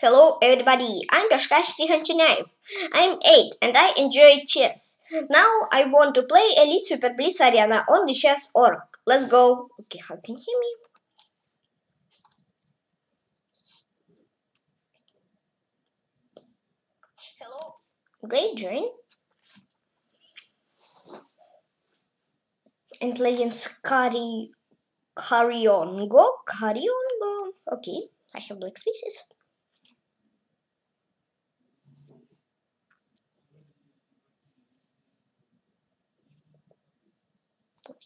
Hello everybody, I'm Kashkash Tykhon Cherniaiev. I'm 8 and I enjoy chess. Now I want to play Elite Super Blitz Arena on the chess org. Let's go. Okay, how can you hear me? Hello. Great join. And playing Skari Kariongo. Kariongo. Okay, I have black spaces.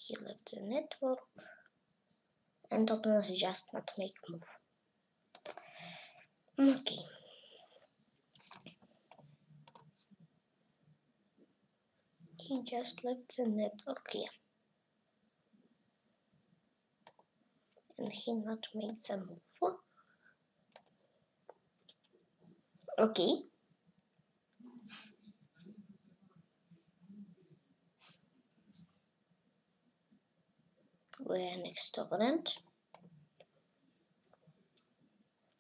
He left the network and opens just not make move. Okay. He just left the network here. And he not made the move. Okay. Where next opponent?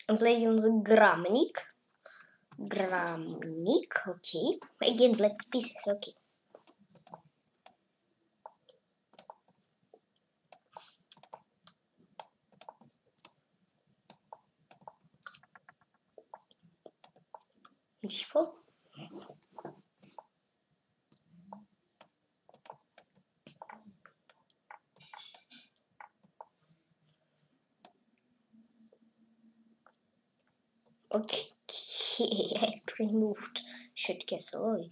I'm playing the Gramnik. Gramnik, okay. Again, black pieces, okay. G4. Okay, I removed shot castle.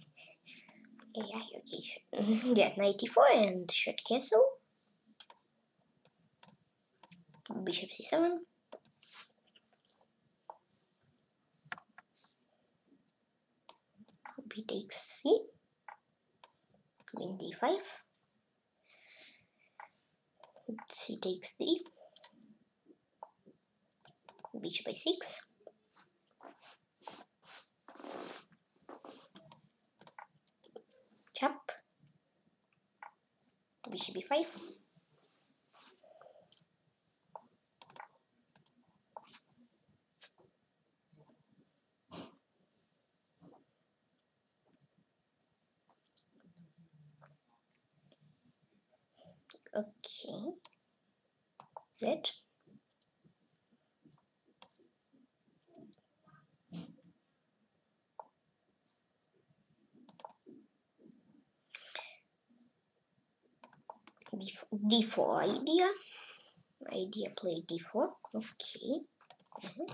Yeah, okay. Yeah, 94 and shot castle. Oh. Bishop c7. B takes c. Queen d5. C takes d. Bishop a6. Chap bishop b5 okay. Z d4 idea. Idea play d4 okay. Mm -hmm.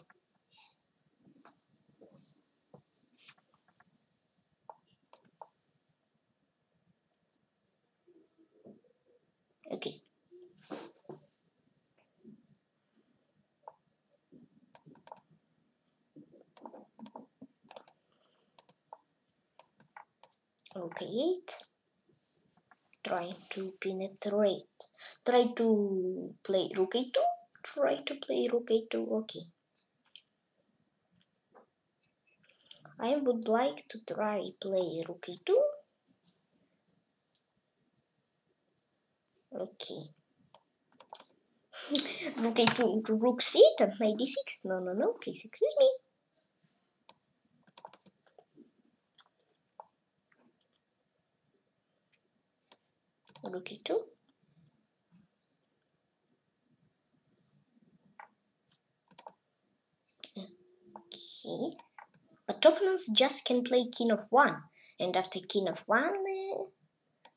okay. Okay. eight try to penetrate. Try to play rook a2 try to play rook a2 okay. I would like to try play rook a2 okay. Rook a2 rook c8 and knight d6 no no no please excuse me rook a2 okay. But opponents just can play king of one. And after king of one uh,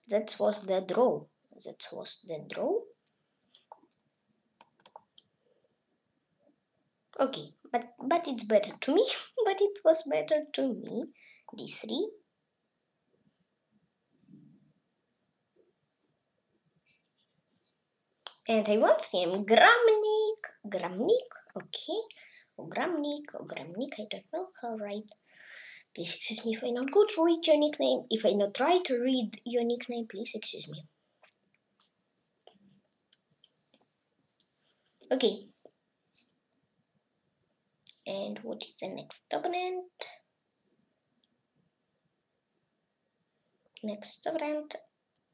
that was the draw. That was the draw. Okay. But but it's better to me. But it was better to me. D3 and I want him Gramnik, Gramnik, okay, or Gramnik, or Gramnik, I don't know how right. Please excuse me if I not go to read your nickname. If I not try to read your nickname, please excuse me. Okay. And what is the next opponent? Next opponent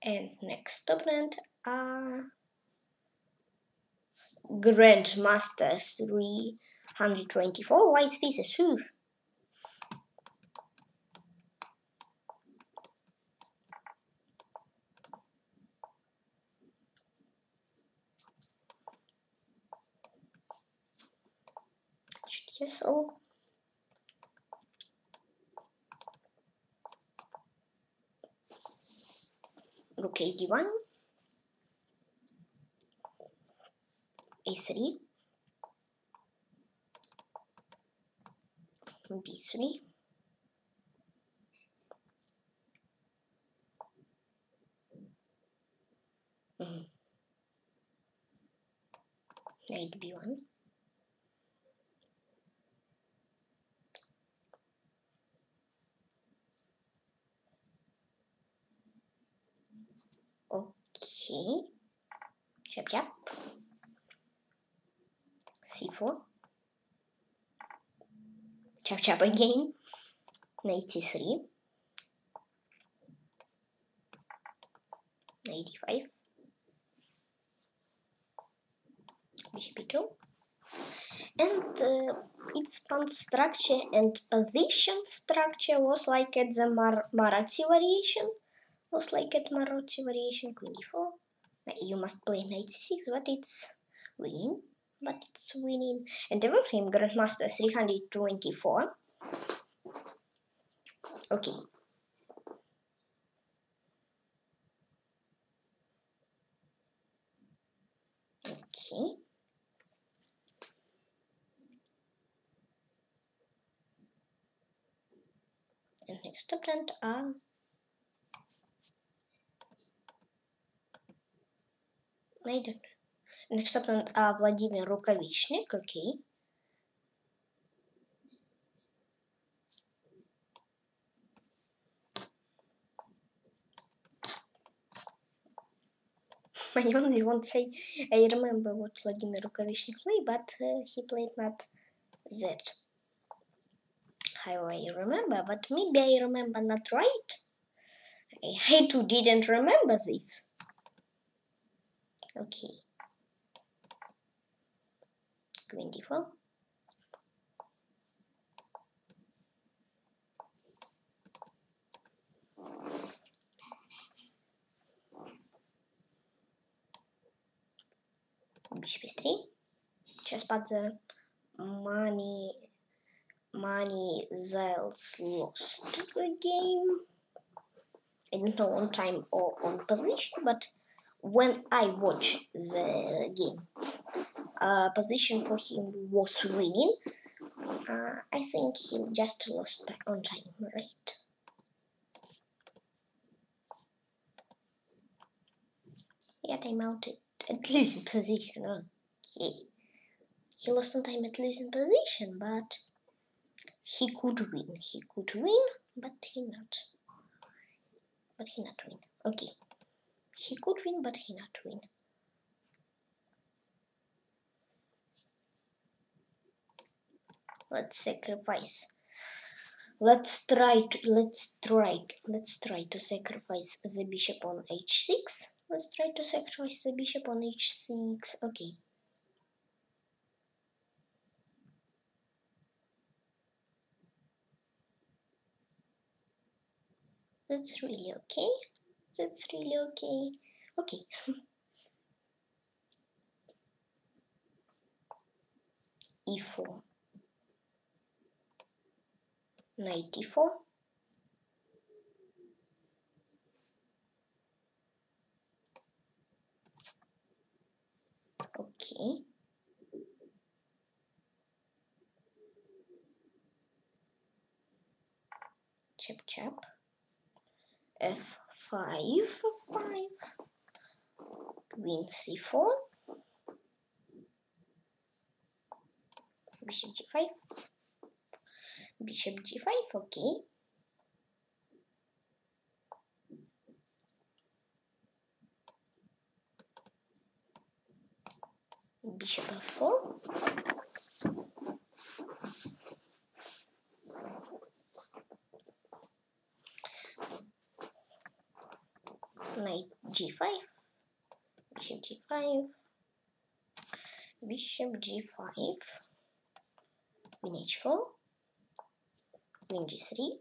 and next opponent are Grandmaster 3 124 white spaces. Whew. Yes, oh. Rook 81. A3. B3. Mm. Knight B1. Okay. Chop chop. C4. Chop chop again. Knight C3. Knight D5. Bishop E2. And uh, its pawn structure and position structure was like at the Mar Maróczy variation was like at Maróczy variation, queen d4. You must play knight c6, but it's winning but it's winning. And Devil's Game Grandmaster 324. Okay. Okay. And next opponent and are I don't know. Next up on uh, Vladimir Rukavichnik, okay. I only won't say I remember what Vladimir Rukavichnik played, but uh, he played not that. I remember, but maybe I remember not right. I hate to didn't remember this. Okay. Queen d4. Bishop is 3 Just под the money money Ziles lost the game. I don't know on time or on position, but when I watch the game, uh, position for him was winning. Uh, I think he just lost on time, right? Yeah, time out at, losing position. Okay. He lost on time at losing position, but he could win. He could win, but he not. But he not win. Okay. He could win, but he not win. Let's sacrifice. Let's try to let's try let's try to sacrifice the bishop on h6. Let's try to sacrifice the bishop on h6. Okay. That's really okay that's really okay. Okay. e4 knight e4 okay. Chop chop f five, five, queen c4, bishop g5, bishop g5, okay. Bishop f4, knight g5 bishop g5 bishop g5 queen h4, queen g3,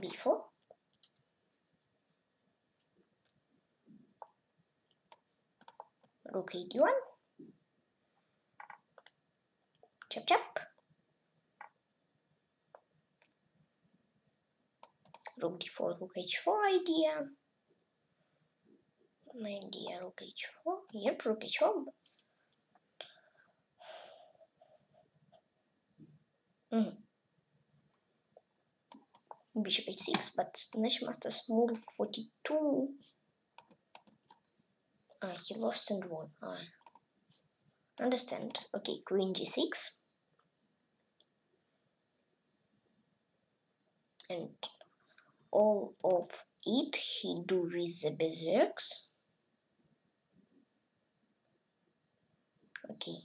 b4, rook a1, chop chop, rook d4, rook h4 idea, idea rook h4, yep, rook h4. Mm. Bishop h6, but Nash masters move 42. Ah, he lost and won. I Understand. Okay, queen g6. And all of it he do with the berserks. Okay.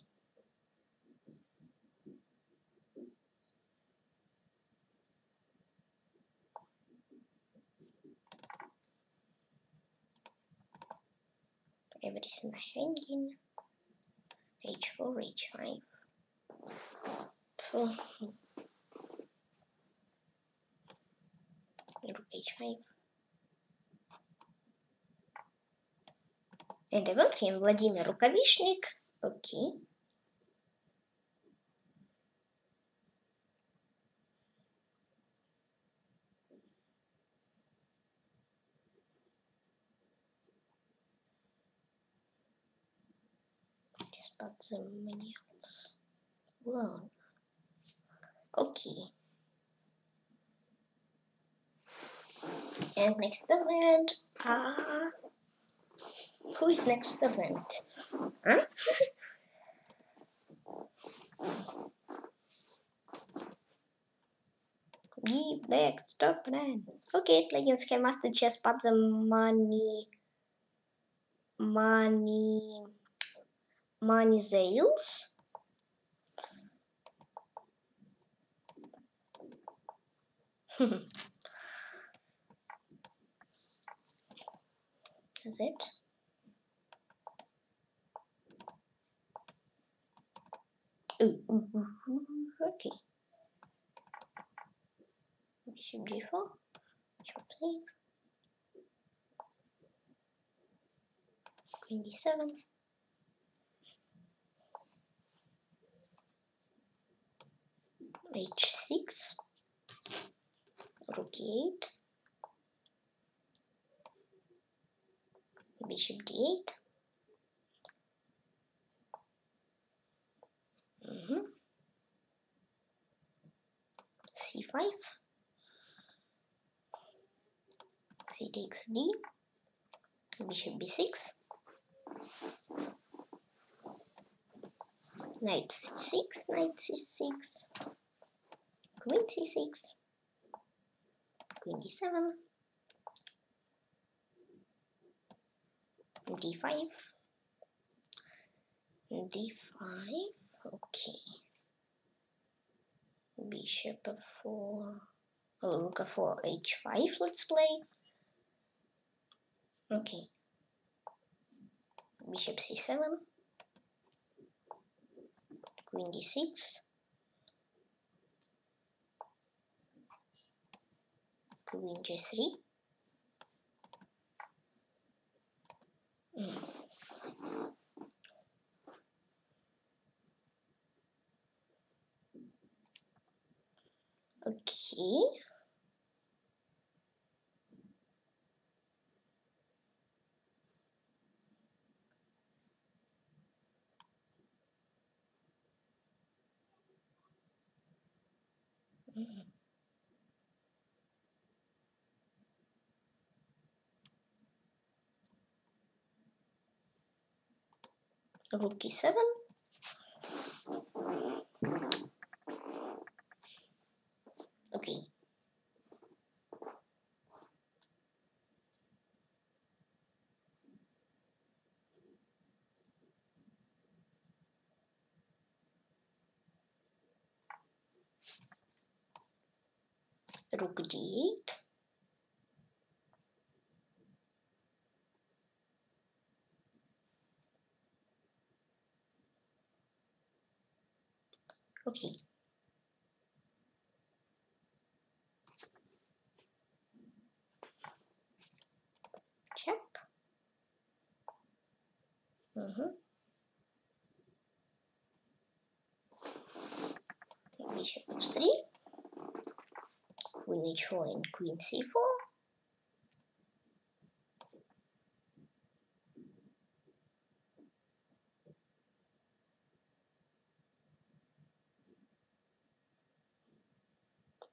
every single hanging, reach for, reach five. So, rook h5. Это вот я Владимир Рукавишник. Окей. Okay. Somebody else. Well, okay. And next event, ah, uh, who is next event? Huh? Give next event. Okay, playing Sky Master Chess, but the money, money money sales. Is it. Ooh, okay. Bishop g4, bishop 27. H6, rook 8 bishop d8 mm -hmm. c5 c takes d. Bishop b6 knight c6 knight c6 queen c6, queen d7, d5, d5, okay, bishop for oh, rook for h5, let's play, okay, bishop c7, queen d6, queen g3 mm. okay mm. Rook e7 okay Rook d8. Okay. Check. Mm-hmm. Bishop f3. Queen h4 and queen c4.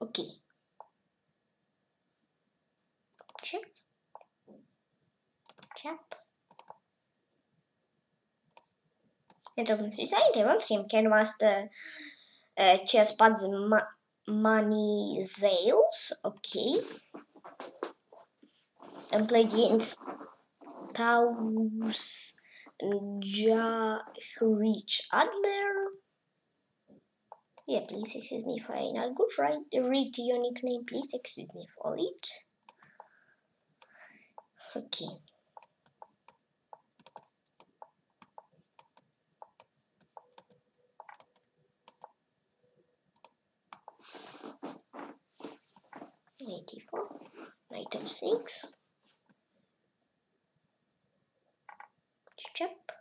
Okay. Check. Check. Entramos aí, vamos stream can master uh, chess pads money sales. Okay. And play against Taus Reach Adler. Yeah, please excuse me for I not good right read your nickname. Please excuse me for it. Okay. Eighty-four, item six. Chip.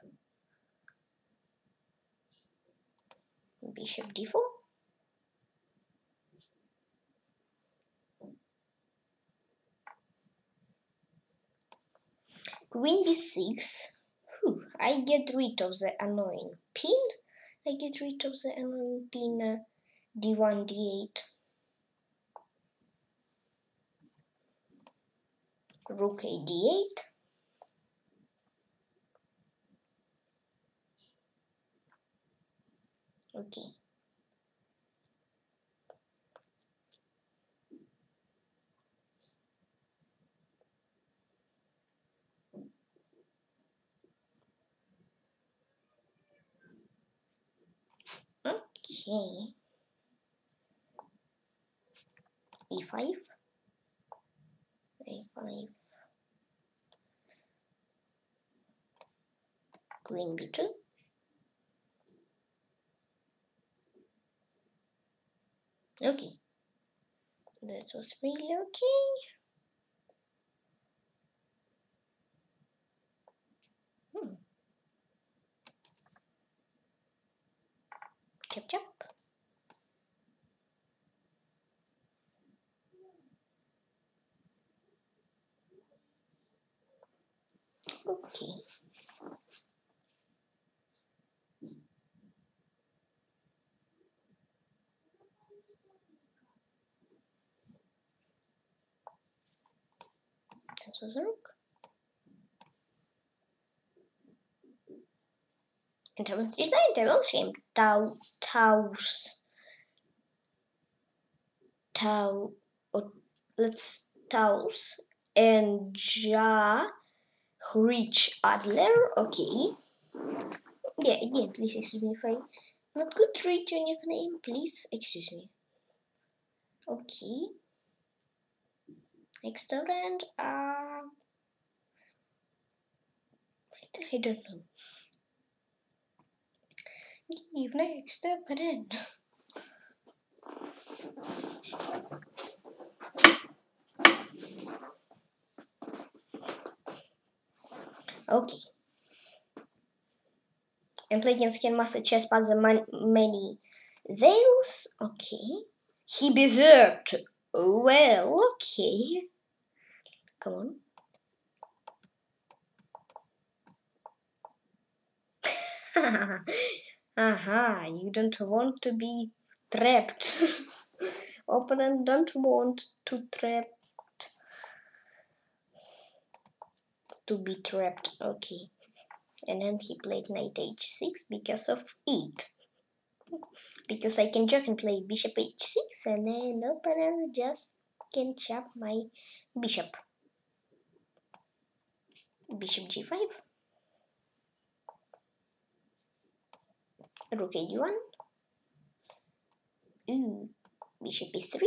Bishop d4. Queen b6. Whew, I get rid of the annoying pin. I get rid of the annoying pin uh, d1, d8. Rook a d8. Okay. Okay. E5. A5. Queen B2. Okay. That was really okay. Hmm. Chop chop. Okay. Rook. Entramos is that entramos game tau taus tau oh, let's taus and ja reach Adler. Okay. Yeah again please excuse me if I not good read your nickname please. Excuse me. Okay next round uh I don't know Give next in. Okay. And against Ken Master Chess by the man many Zales. Okay. He berserked. Well, okay. Come on. Aha, you don't want to be trapped. Opponent don't want to trapped. To be trapped, okay. And then he played knight h6 because of it. Because I can joke and play bishop h6 and then opponent just can chop my bishop bishop g5 rook a1 Ooh, bishop b3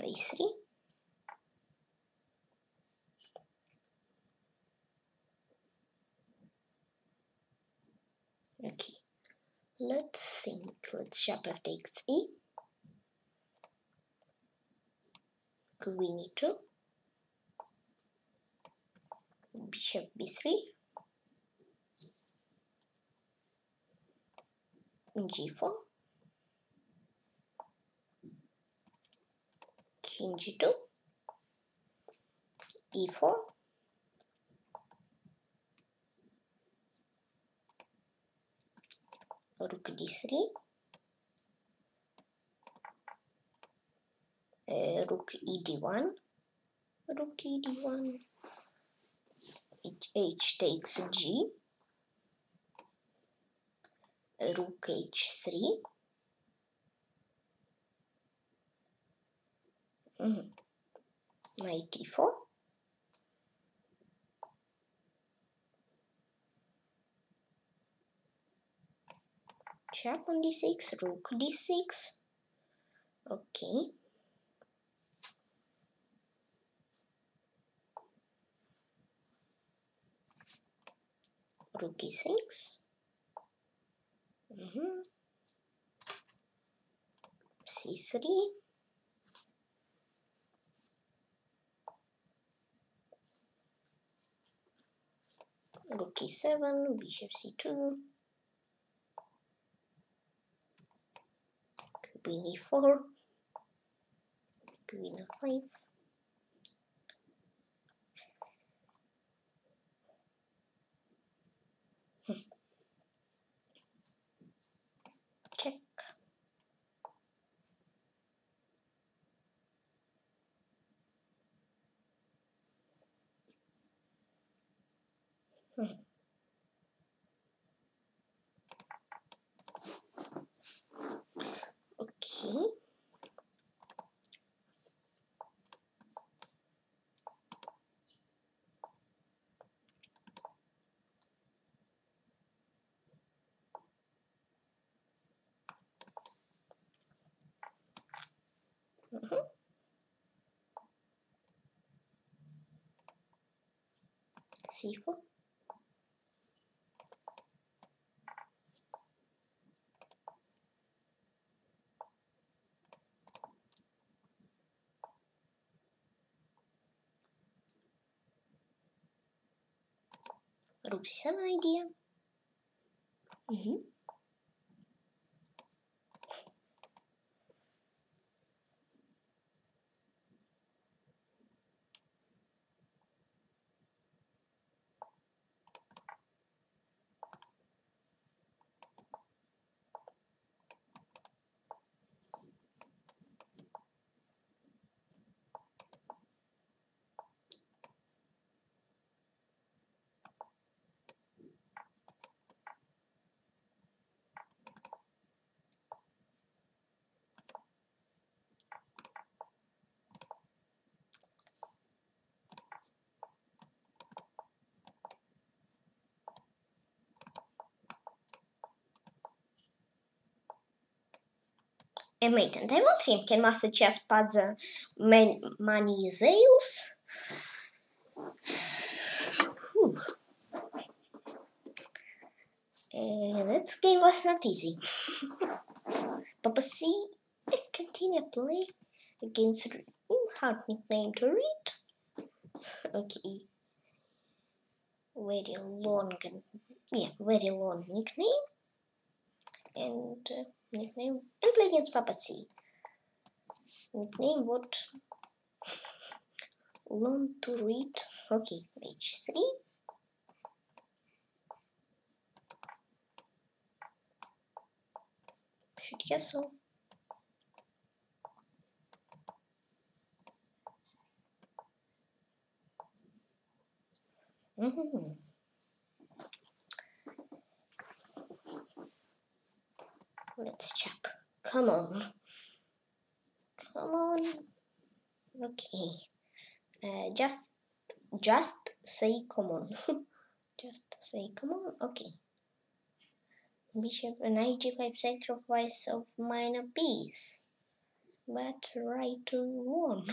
a3 okay let's think. Let's sharp f takes e. Queen e2. Bishop b3. g4. King g2. e4. rook d3 uh, rook e d1 rook e d1 h, h takes g rook h3 mm -hmm. knight d4 check on d6, rook d6. Okay. Rook e6. Mm -hmm. c3. Rook e7, bishop c2. queen e4 queen f5 check hmm. Okay. Mm -hmm. C4. Rook some idea. Meitene demonstriem, que nossa chess padza man mani zales. And that game was not easy. but, Papa C continue play against hard nickname to read. Okay. Very long yeah, very long nickname. And uh, nickname and play against Papa C. Nickname what? Learn to read. Okay, h3. Should castle. Mm-hmm. Let's check. Come on. Come on. Okay. Uh, just, just say come on. just say come on. Okay. Bishop and knight g5 sacrifice of minor piece. but right won.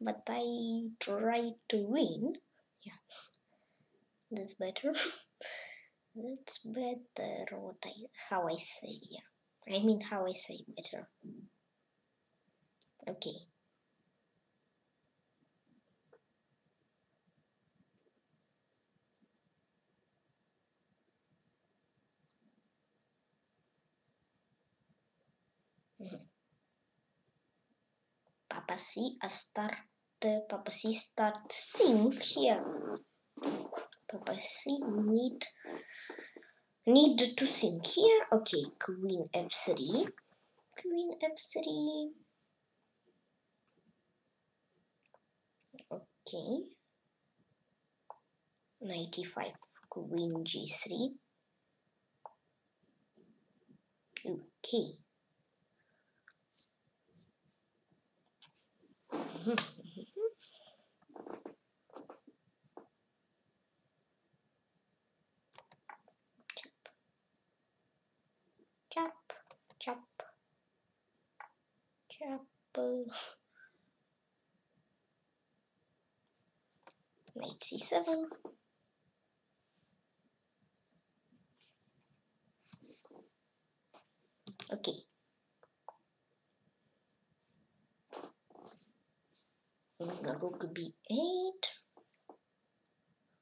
but I try to win. Yeah, that's better. that's better. I how I say yeah. I mean how I say better. Okay. Hmm. Papa C a start uh, Papa C start sing here. Papa C need need to sing here. Okay, Queen F3. Queen F3. Okay. 95 Queen G3. Okay. chop, hmm. Chop, chop. Knight c7. Okay. rook b8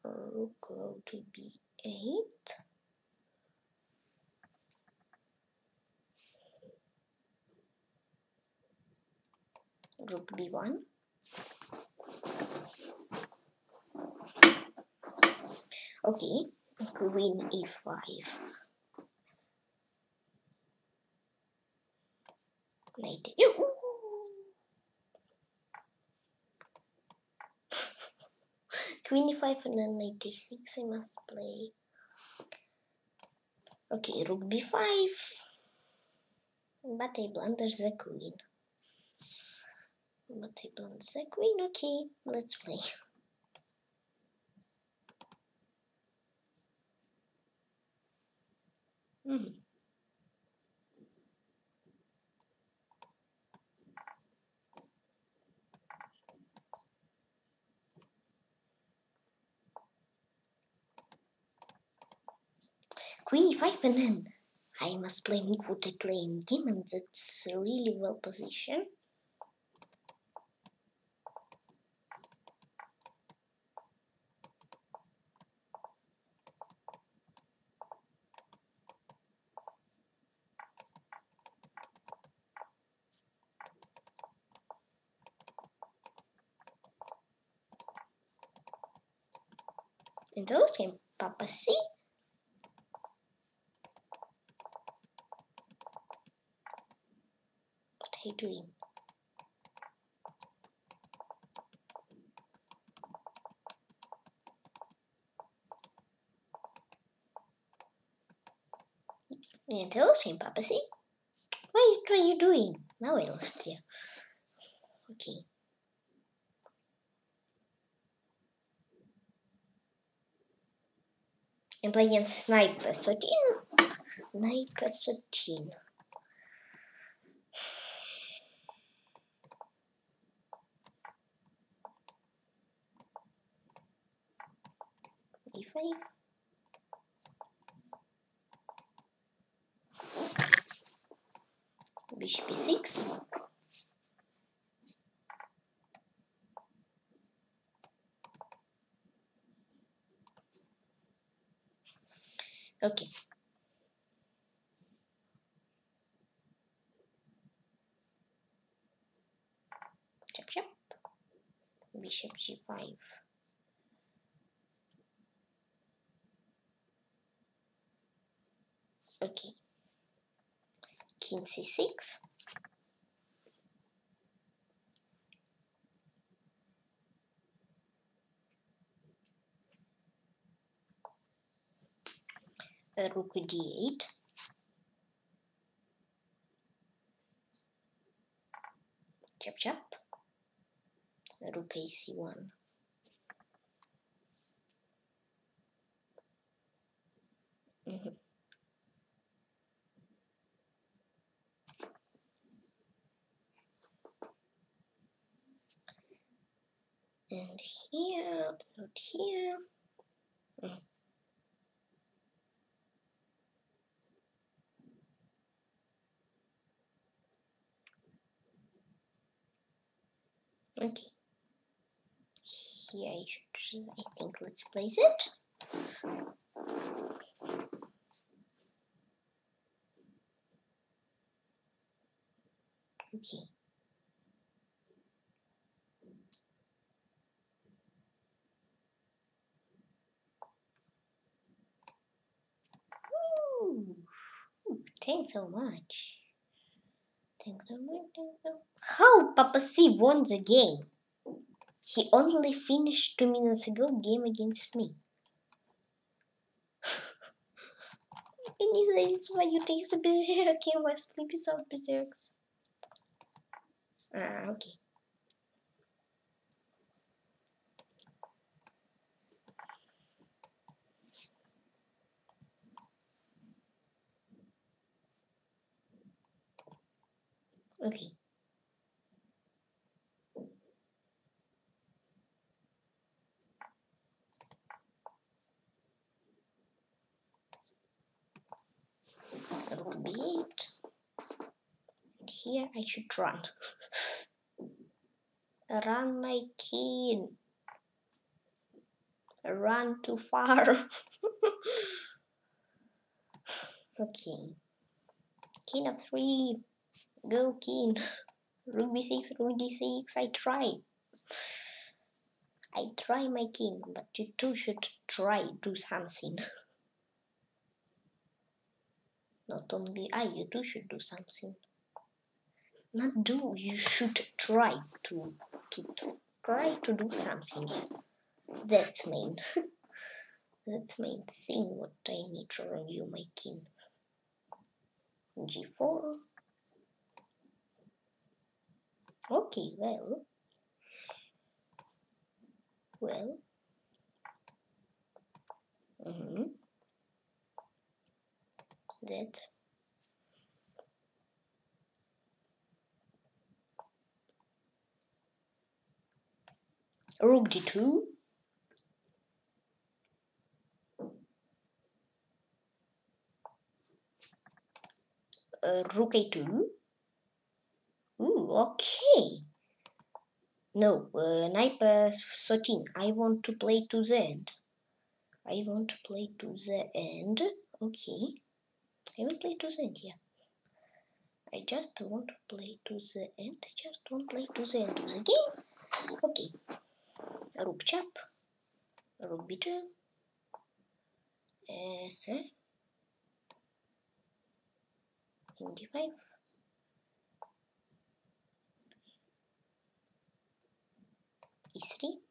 rook go to b8 rook b1 okay queen e5 knight queen e5 and then knight e6 I must play. Okay rook b5 but I blunder the queen blunder the queen okay let's play mm. queen e5 and then I must play move what I play in game and that's really well positioned. In the last game, What are you doing? I lost him, Papa, see? What are you doing? Now I lost you. Okay. I'm playing Sniper 13. Sniper 13. e5 bishop e6 okay chop chop bishop g5 Okay. King c6. rook d8 chop chop. Rook ac1 mm -hmm. and here, not here. I should, I think let's place it. Okay. Thanks so much. Thanks so much. How Papa C won the game? He only finished two minutes ago game against me. Any is why you take the berserk game while sleepy of berserks. Ah, okay. Okay. B8. And here I should run. run my king. Run too far. okay. King of three. Go king. Rook b6, rook d6. I try. I try my king, but you too should try do something. Not only I, you too should do something. Not do, you should try to to, to try to do something. That's main. That's main thing what I need from you, my king. G4. Okay, well. Well. Mm -hmm. That. Rook d2. Uh, rook a2. Ooh, okay. No, uh, knight 13. I want to play to the end. I want to play to the end. Okay. I will play to the end here. I just want to play to the end. I just want to play to the end of the game. Okay. Rook chop. Rook b2. Uh -huh. In d5. e3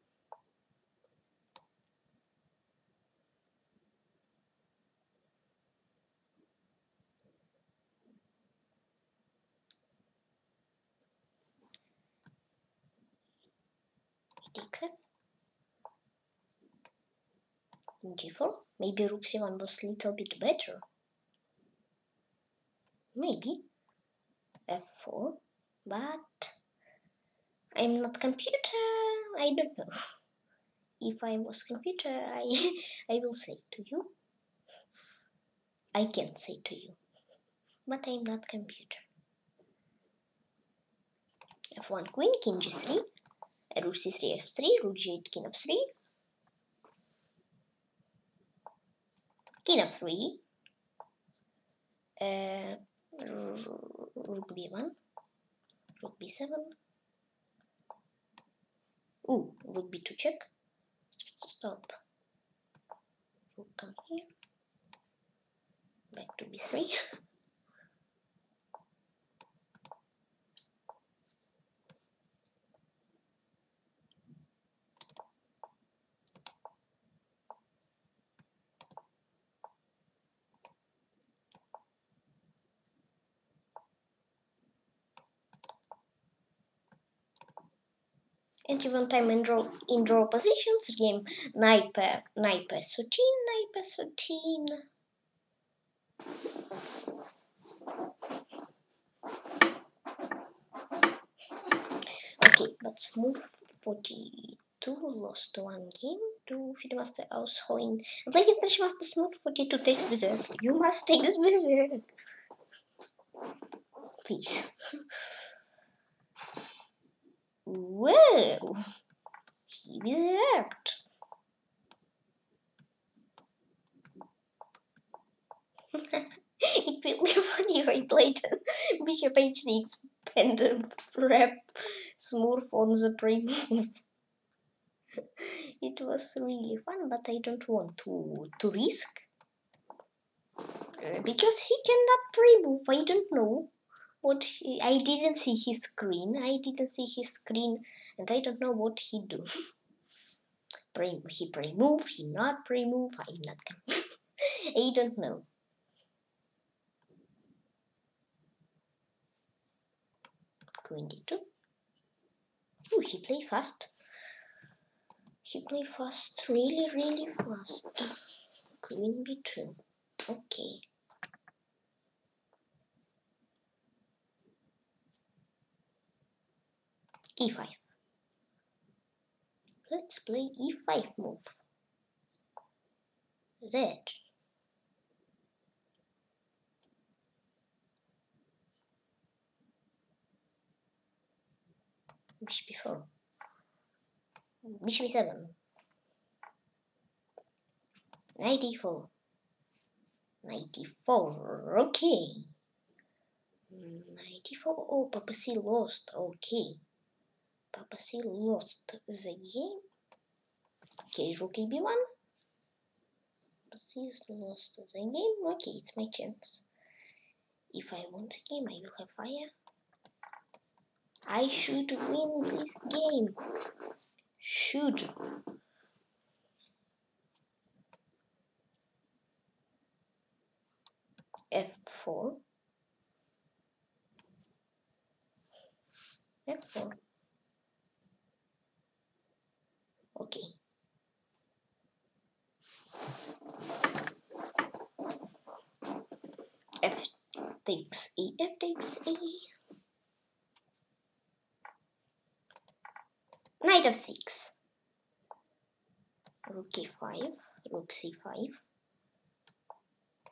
takes it g4 maybe rook c1 was little bit better. Maybe. F4 but I'm not computer. I don't know. If I was computer I I will say to you. I can say to you. But I'm not computer. F1 queen king g3 rook c3 f3 rook g8 king of 3 king of 3 uh, rook b1 rook b7 Ooh, rook b2 check. Stop. Rook come here. Back to b3. and even time in draw in draw positions game knight per knight per 13 knight per 13 okay let's move 42 lost one game to FIDE master Aushoin. And playing Master Smooth 42 takes Berserk. You must take this Berserk. Please. Whoa! He berserked. it will be funny if I played Bishop HD expanded rep smooth on the pre move. it was really fun, but I don't want to to risk because he cannot pre-move. I don't know what he, I didn't see his screen. I didn't see his screen, and I don't know what he do. pre he pre-move, he not pre-move. I'm not. I don't know. Queen d2. Ooh, he play fast. He play fast, really, really fast. Queen b2. Okay. E5. Let's play e5 move. Z. Bishop b4. Bishop b7. Knight e4. 94. Okay. 94. Oh, Papa C lost. Okay. Papa C lost the game. Okay, rook b1. Papa C lost the game. Okay, it's my chance. If I want a game, I will have fire. I should win this game. Should. F4. F4. Okay. F takes E, F takes E. Knight of 6. Rook e5, rook c5.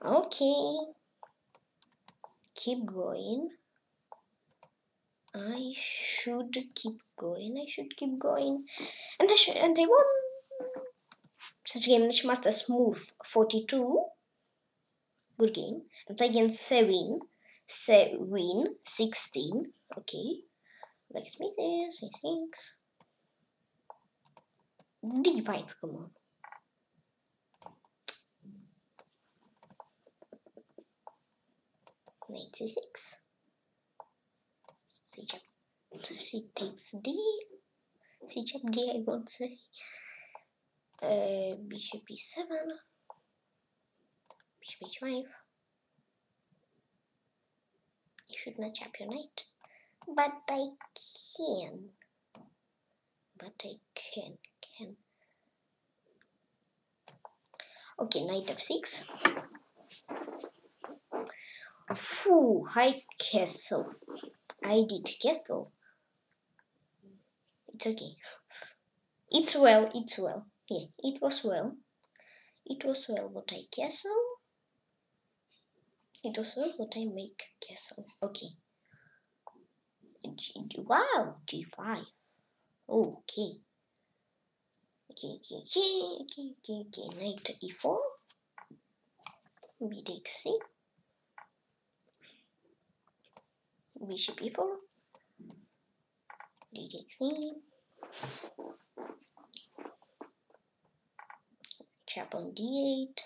Okay. Keep going. I should keep going. I should keep going. And I should, and I won. Such game which master smooth 42. Good game. And play against Sevin. Sevin 16. Okay. Let's meet this. Six. D5, come on. Knight c6. Check. C takes D. C check D, I won't say. Uh, bishop e7. Bishop h5. I should not chop your knight. But I can. But I can, can. Okay, knight f6. Phew, high castle. I did castle. It's okay. It's well, it's well. Yeah, it was well. It was well what I castle. It was well what I make castle. Okay. G wow, G5. Okay. Okay, okay, okay, okay, okay, okay. Knight E4. B takes C. bishop e4 d takes c chop on d8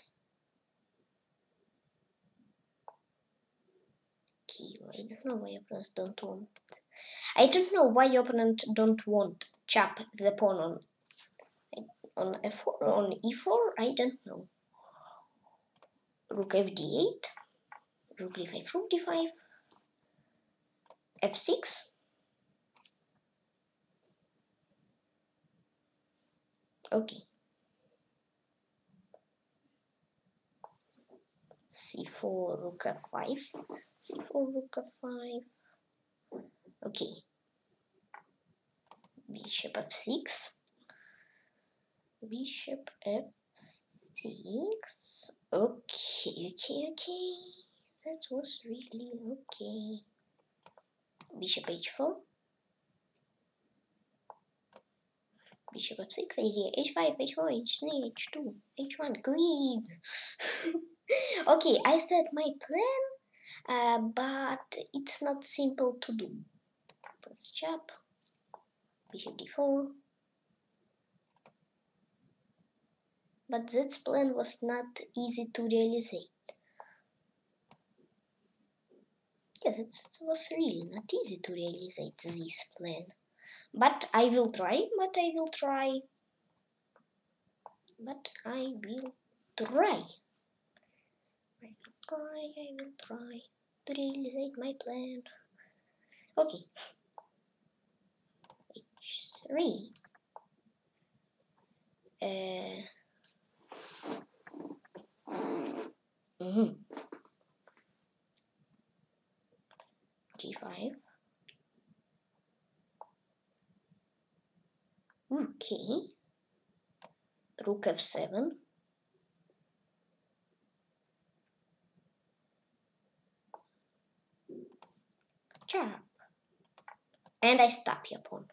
key I don't know why opponents don't want. I don't know why opponent don't want chap the pawn on on f4 on e4 I don't know. Rook f d8 rook d5 rook d5 f6 okay. C4 rook f5 c4 rook f5 okay. Bishop f6 bishop f6 okay okay okay. That was really okay bishop h4 bishop f6 here h5 h4 h3 h2 h1 queen okay i said my plan uh, but it's not simple to do. Bishop d4 but this plan was not easy to realize yes it was really not easy to realize this plan. But I will try but I will try. But I will try. I will try I will try to realize my plan. Okay. H3 uh, mm -hmm. G5 okay. Rook f7 chop and I stop your pawn.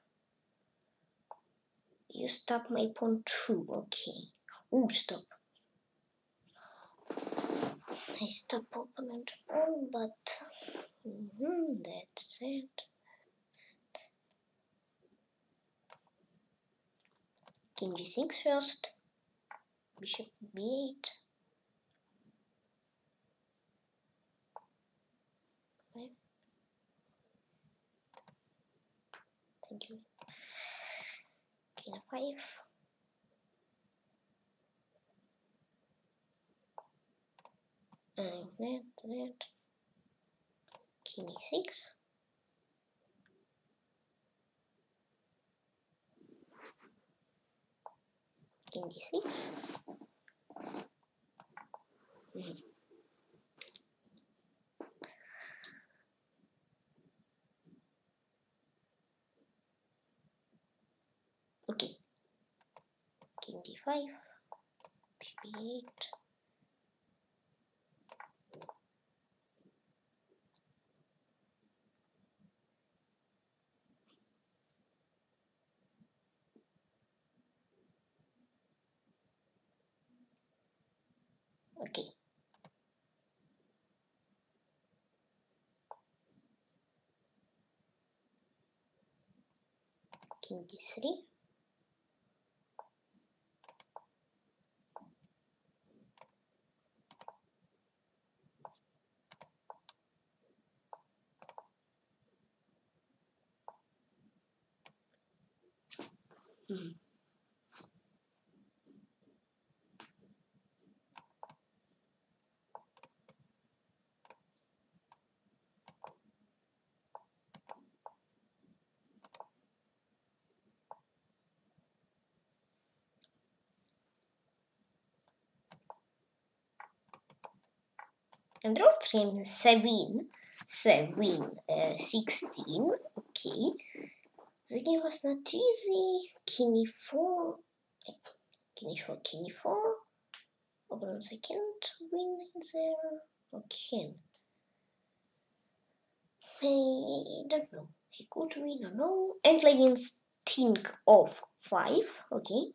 You stop my pawn too okay. Oh stop I stop opening the pawn but mm -hmm, that's it king g6 first, bishop b8. Thank you. King f5. and that, that, kidney 6. King D6. Okay, King D5, Bishop E8. Ok. King 3. Mm-hmm. 3 7 7 uh, 16 okay. The game was not easy. King e4 king e4 king e4 opponents I can't win there okay. I don't know. He could win or no. And playing stink of 5 okay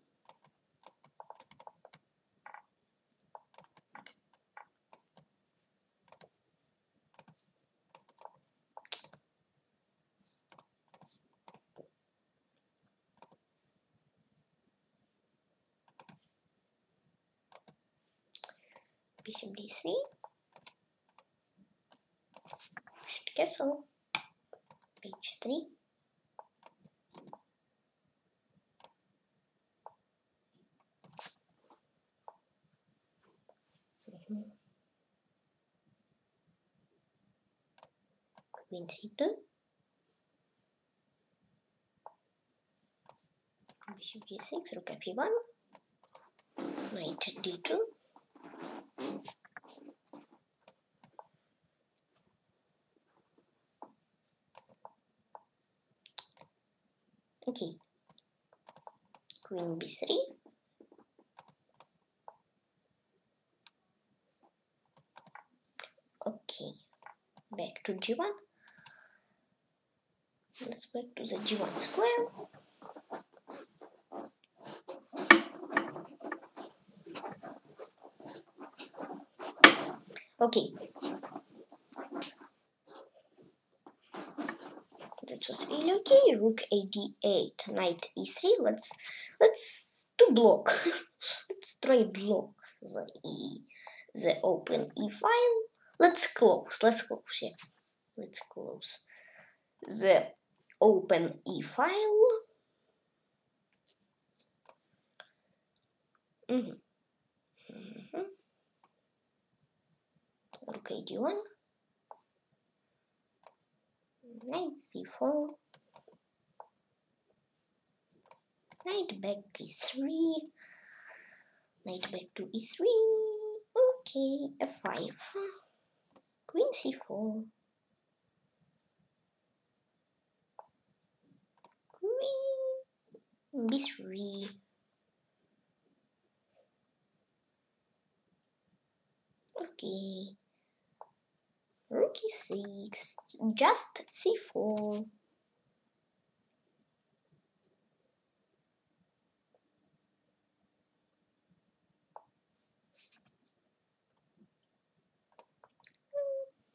d3 should castle h3 mm-hmm. queen c2 bishop g6 rook f1 knight d2 Okay, queen b3 okay. Back to g1 let's back to the g1 square. Okay okay rook a d8 knight e3 let's let's do block. Let's try block the e the open e file. Let's close let's close yeah. Let's close the open e file. Mm -hmm. Mm -hmm. rook a d1 knight c4 knight back e3 knight back to e3 okay f5 queen c4 queen b3 okay. Rook e6 just c4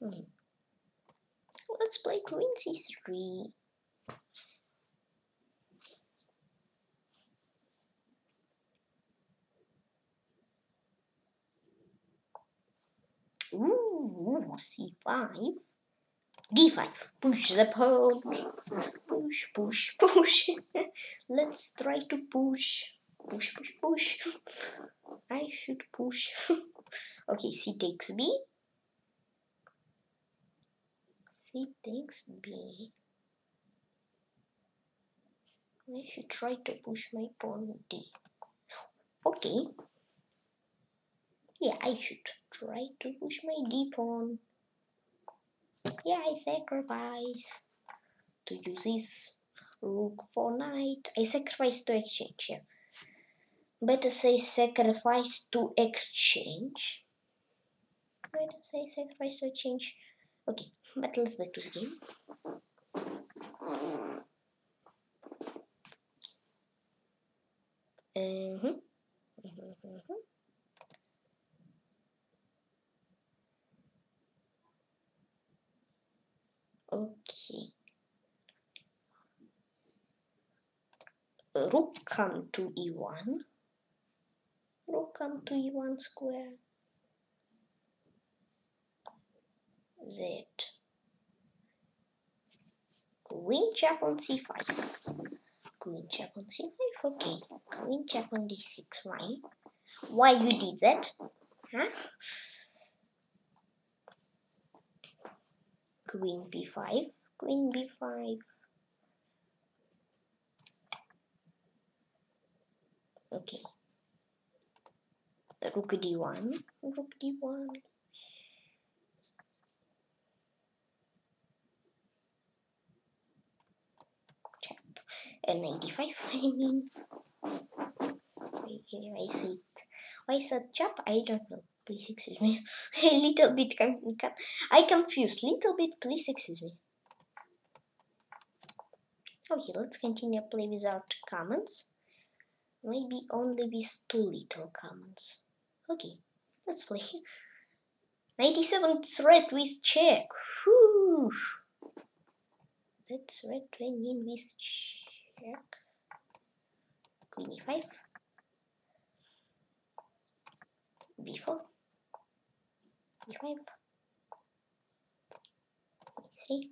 Hmm. Let's play queen c3. Ooh, c5. d5. Push the pawn. Push, push, push. Let's try to push. Push, push, push. I should push. okay, c takes b. C takes B. I should try to push my pawn D. Okay. Yeah, I should try to push my D pawn. Yeah, I sacrifice to use this rook for knight. I sacrifice to exchange, yeah. Better say sacrifice to exchange. Better say sacrifice to exchange. Okay, but let's back to the game. Mm -hmm. Mm -hmm. Okay. Rook come to e1. Rook come to e1 square. Z. Queen check on c5. Queen check on c5. Okay. Queen check on d6. Why? Why you did that? Huh? Queen b5. Queen b5. Okay. Rook d1. Rook d1. A 95 I mean. I it? Why is that chop I don't know. Please excuse me. A little bit I confused little bit please excuse me. Okay let's continue play without comments. Maybe only with two little comments. Okay let's play. 97 threat with check. Whew. that's red training with check check queen e5 b4 b5 e3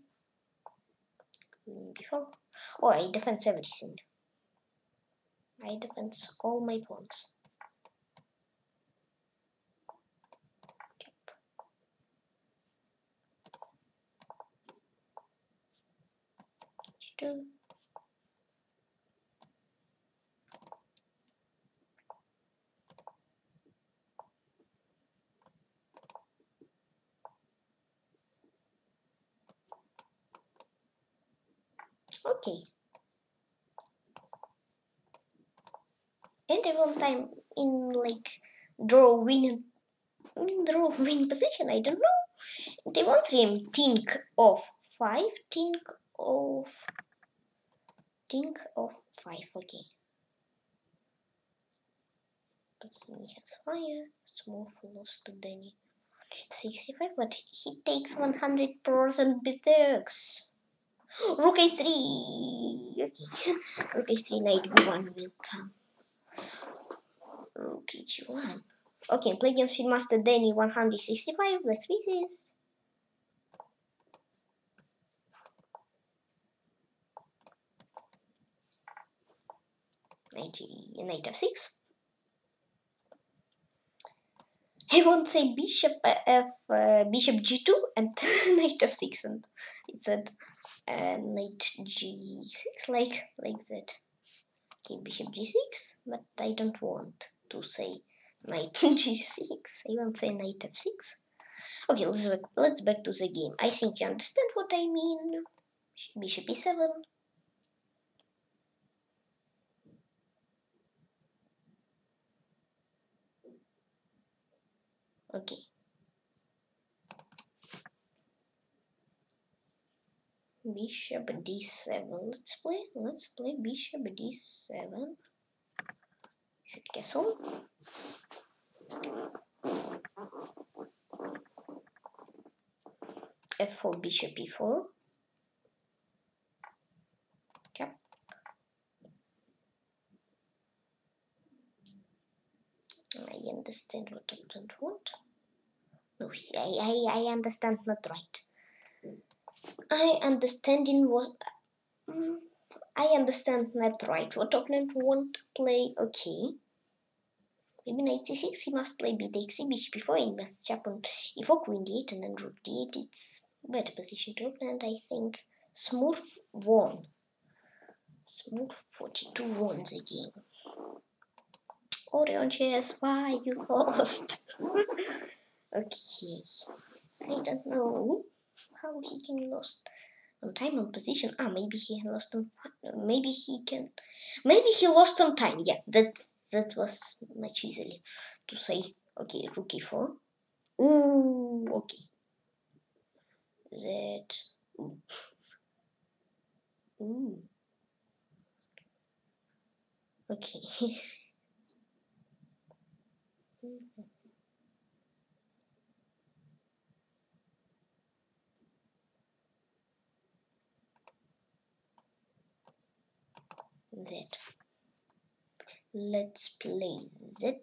b4 oh I defend everything I defend all my pawns. Two. Okay. And want time in like draw winning in draw win position, I don't know. They want him think of five, think of think of five, okay. But he has fire, small loss to Danny. 65, but he takes 100% attacks. Rook a3. Okay. Rook a3, knight b1 will come. Rook h1. Okay, play against FIDE master Danny 165, black pieces. Knight f6. He won't say bishop uh, f uh, bishop g2 and knight f6 and it said uh, knight g6 like like that. Okay, bishop g6, but I don't want to say knight g6. I won't say knight f6. Okay, let's back, let's back to the game. I think you understand what I mean. Bishop e7. Okay. Bishop d7. Let's play. Let's play bishop d7. Should castle. f4 bishop e4. Yep. I understand what I don't want. No, I, I, I understand not right. I understanding was. Um, I understand not right. What opponent won't play? Okay. Maybe knight c6, he must play b takes c, bishop before he must chop on e4, queen d8, and then rook d8. It's better position to opponent, I think. Smooth won. Smooth 42 won again. Orion chess, why you lost? okay. I don't know how he can lost on time on position. Ah, maybe he lost on. Maybe he can. Maybe he lost on time. Yeah, that that was much easily to say. Okay, rook e4. Ooh, okay. That. Ooh. Okay. that. Let's play z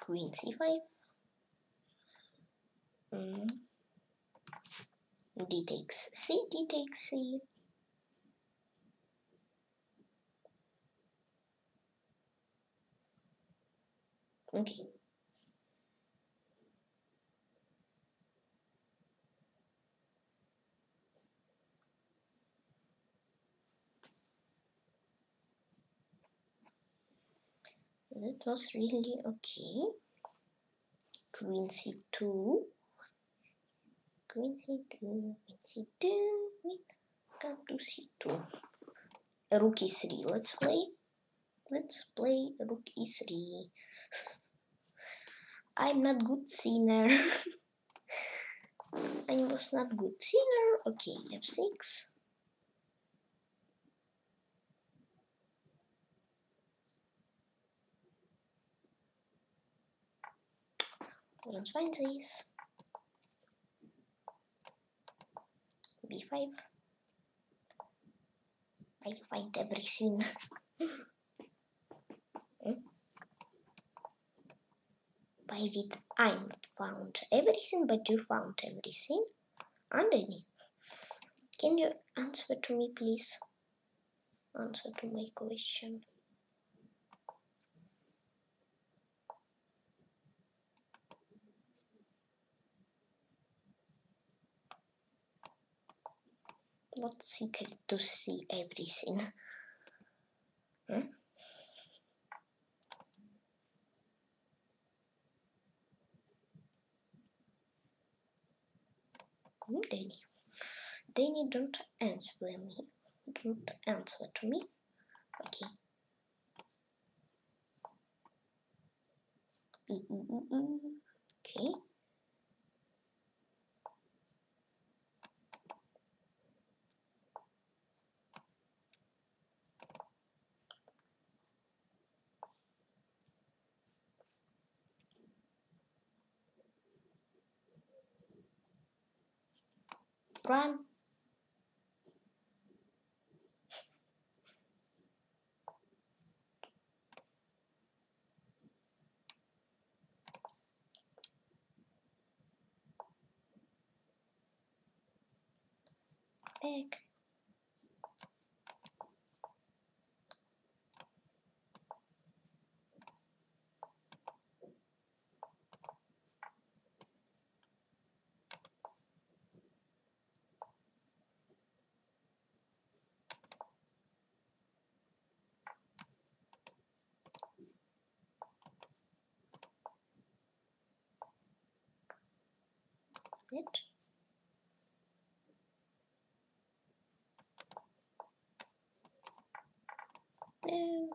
queen c5 mm. d takes c d takes c. Okay that was really okay. Queen c2 queen c2 queen c2 queen come to c2 rook e3 let's play. Let's play rook e3 i'm not good sinner. I was not good sinner. Okay f6 Find these. B5. I find everything. hmm? Why did I found everything, but you found everything? Underneath. Can you answer to me, please? Answer to my question. not secret to see everything. Hmm? hmm? Danny. Danny don't answer me. Don't answer to me. Okay. Mm -mm -mm, mm. okay. Run. Back. It. No,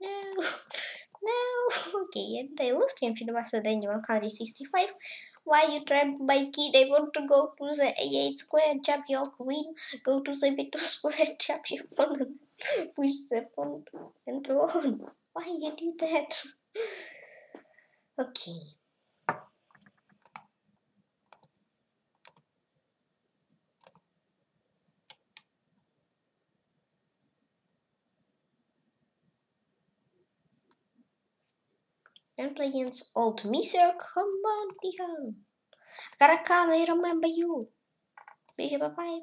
no, no. Okay, and I lost the master then 165. Why you trapped my kid? I want to go to the A8 square, jump your queen, go to the B2 square, jump your pawn, push the pawn, and run. Why you do that? Okay. Play against old Mr. Commandian. Caracal, I remember you. Bishop f5.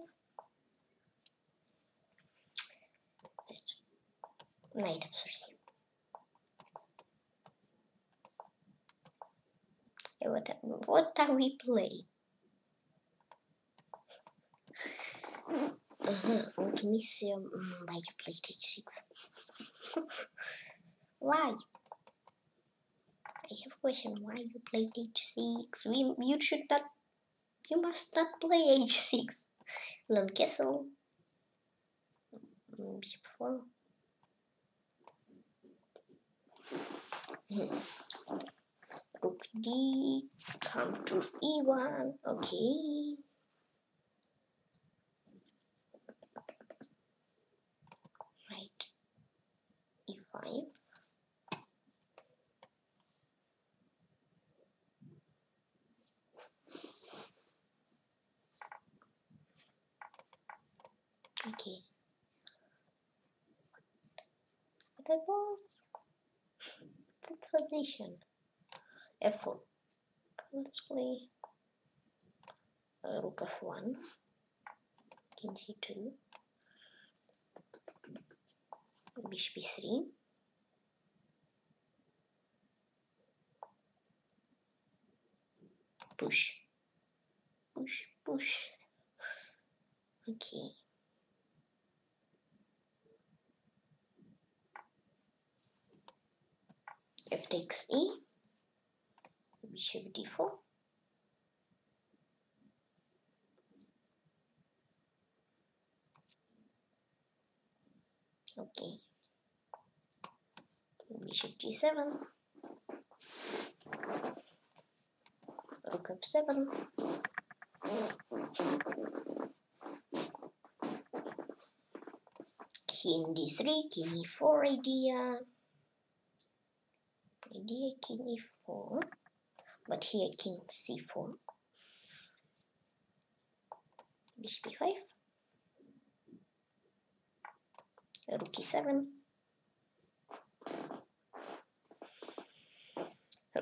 Knight f3. What, what are we playing? Uh-huh. Old Mr. Why you played h6? Why? I have a question. Why you played h6? We, you should not. You must not play h6. Long castle. Bishop 4. Hmm. Rook d. Come to e1. Okay. Right. e5. Okay. That was the position. F4. Let's play uh, Rook F1, King C2, Bishop B3. Push, push, push. Okay. F takes e, bishop d4. Okay. Bishop g7. Rook f7. King d3, king e4 idea idea king e4 but here king c4 bishop e5 rook e7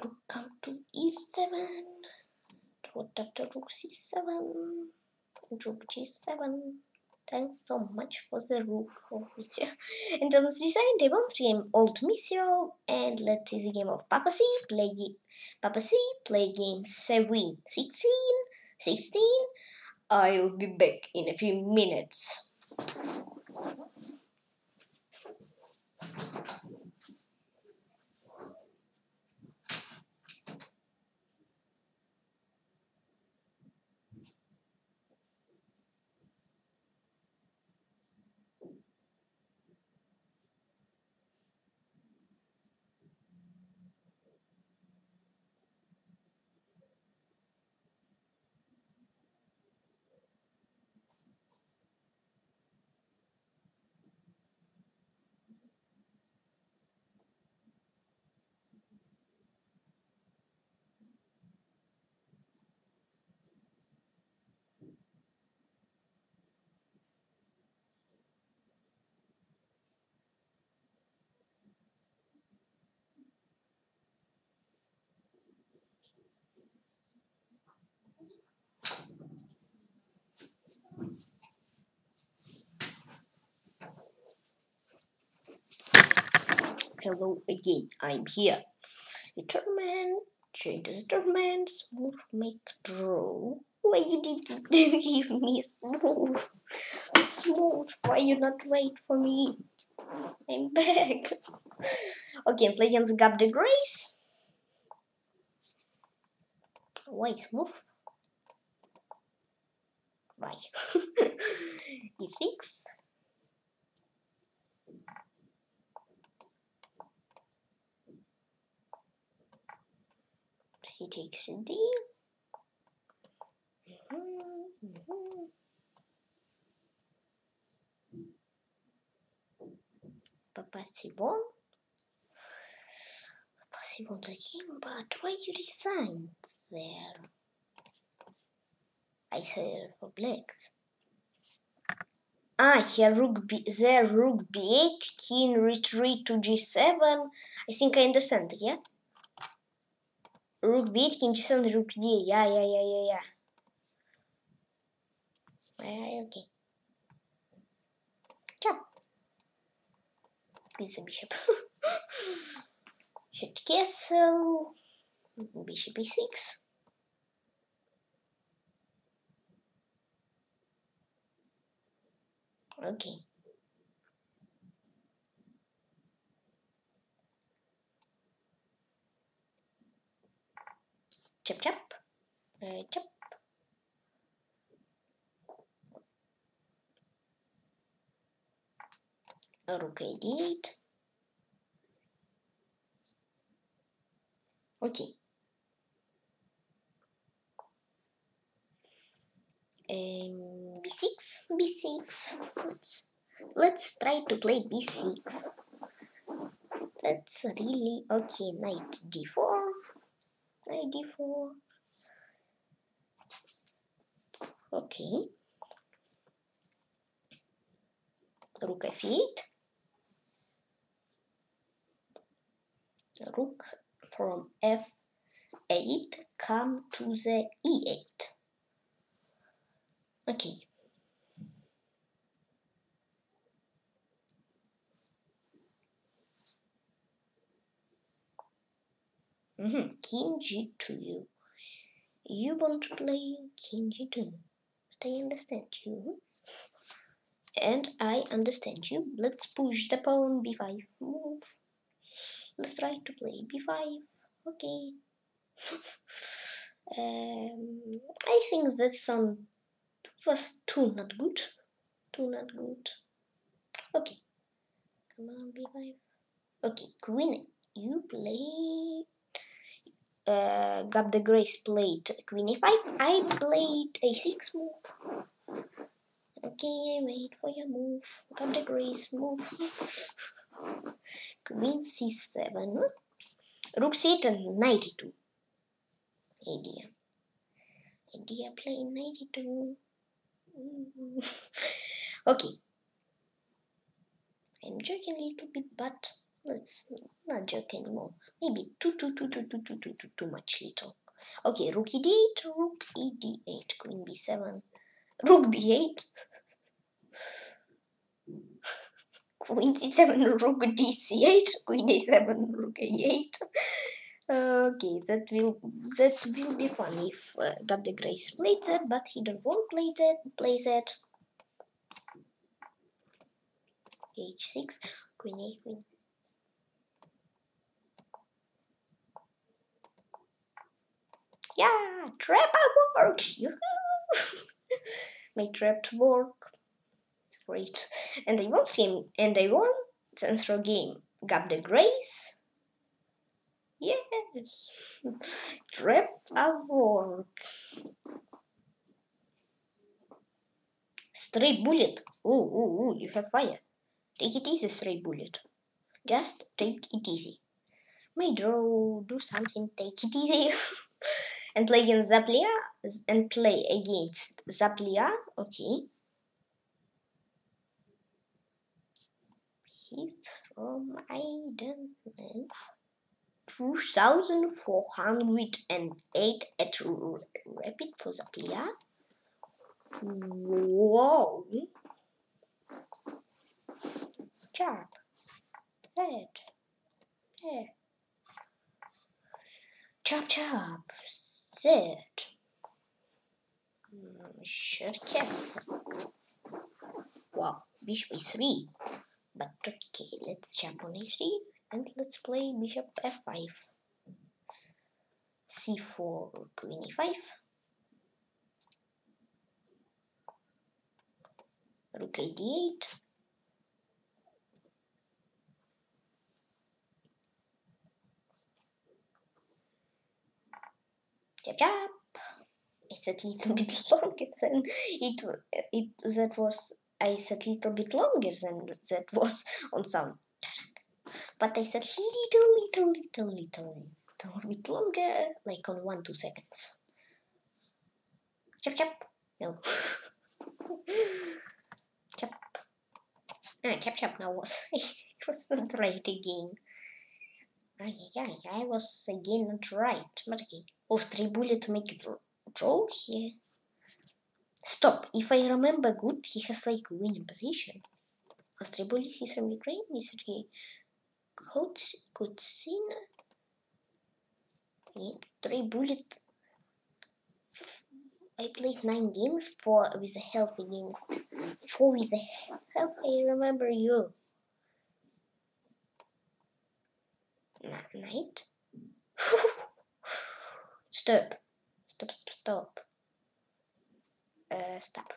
rook come to e7 what after rook c7 rook g7 Thanks so much for the rook of Monsieur. And designed a one stream old Monsieur and let's see the game of Papa C play Papa C play game 7 16 16 I'll be back in a few minutes. Hello again. I'm here. Determine, changes determine, smooth, make, draw. Why you didn't give me smooth? Smooth, why you not wait for me? I'm back. okay, play against Gab the Grace. Why smooth? Why? E6. He takes a D. Mhm, mhm. Papasivon. Papasivon the king, but why you resign there? I said blacks. Ah, here rook b there rook b8, king retreat to g7. I think I understand, yeah? Rook ikincisini rook değil. Ai, ai, ai, ai, ai. Ai, ok. Tchau. Pisa, bishop. Should castle. Bishop e6. Ok. Chop chop. Chop. Rook a8. Okay. Um, b6, b6. Let's let's try to play b6. That's really okay. Knight d4, knight d4. Okay. Rook f8. Rook from f8 come to the e8. Okay. Mm-hmm. King g2. You want to play king g2, but I understand you. And I understand you. Let's push the pawn b5 move. Let's try to play b5. Okay. um, I think that sound was too not good. Too not good. Okay. Come on, b5. Okay, queen. You play. Uh, Gab the Grace played queen a5. I played a6 move. Okay, wait for your move. Got the Grace move. queen c7. Rook c8 92. Idea. Idea playing 92. okay. I'm joking a little bit, but let's not joke anymore. Maybe too, too, too, too, too, too, too, too, too much little. Okay, rook e8, rook ed8, queen b7, rook b8, queen c7, rook dc8, queen a7, rook a8. Okay, that will that will be fun if uh, Gab the Grace plays it, but he don't want play that plays it. H6, Queen A, Queen. Yeah, trap works. My trap work. It's great. And I won game and I won Central game. Gab the Grace. Yes. Trap work. Stray bullet. Ooh, ooh, ooh, you have fire. Take it easy, stray bullet. Just take it easy. May draw, do something, take it easy. and play against Zaplia and play against Zaplia. Okay. He's from I don't know. 2408 at Rapid for Zaplia. Whoa. Sharp. Red. there. Chop chop. Should cap. Wow, bishop e3. But okay, let's jump on e3 and let's play bishop f5. c4, queen e5. Rook a8. Chop chop. It's a little bit longer than it it that was. I said little bit longer than that was on some. But I said little, little, little, little, little bit longer, like on one two seconds. Chop chop. No. chop. Ah, chop chop. Now was it was not right again. Ay, ay, ay, I was again not right. But okay. Oh, stray bullet to make it draw here. Stop. If I remember good, he has like winning position. A stray bullet is from Ukraine. Is it good? Good scene. Нет, stray bullet. I played nine games, four with a health against four with a health. I remember you. Knight. stop. Stop, stop, stop. Uh, stop.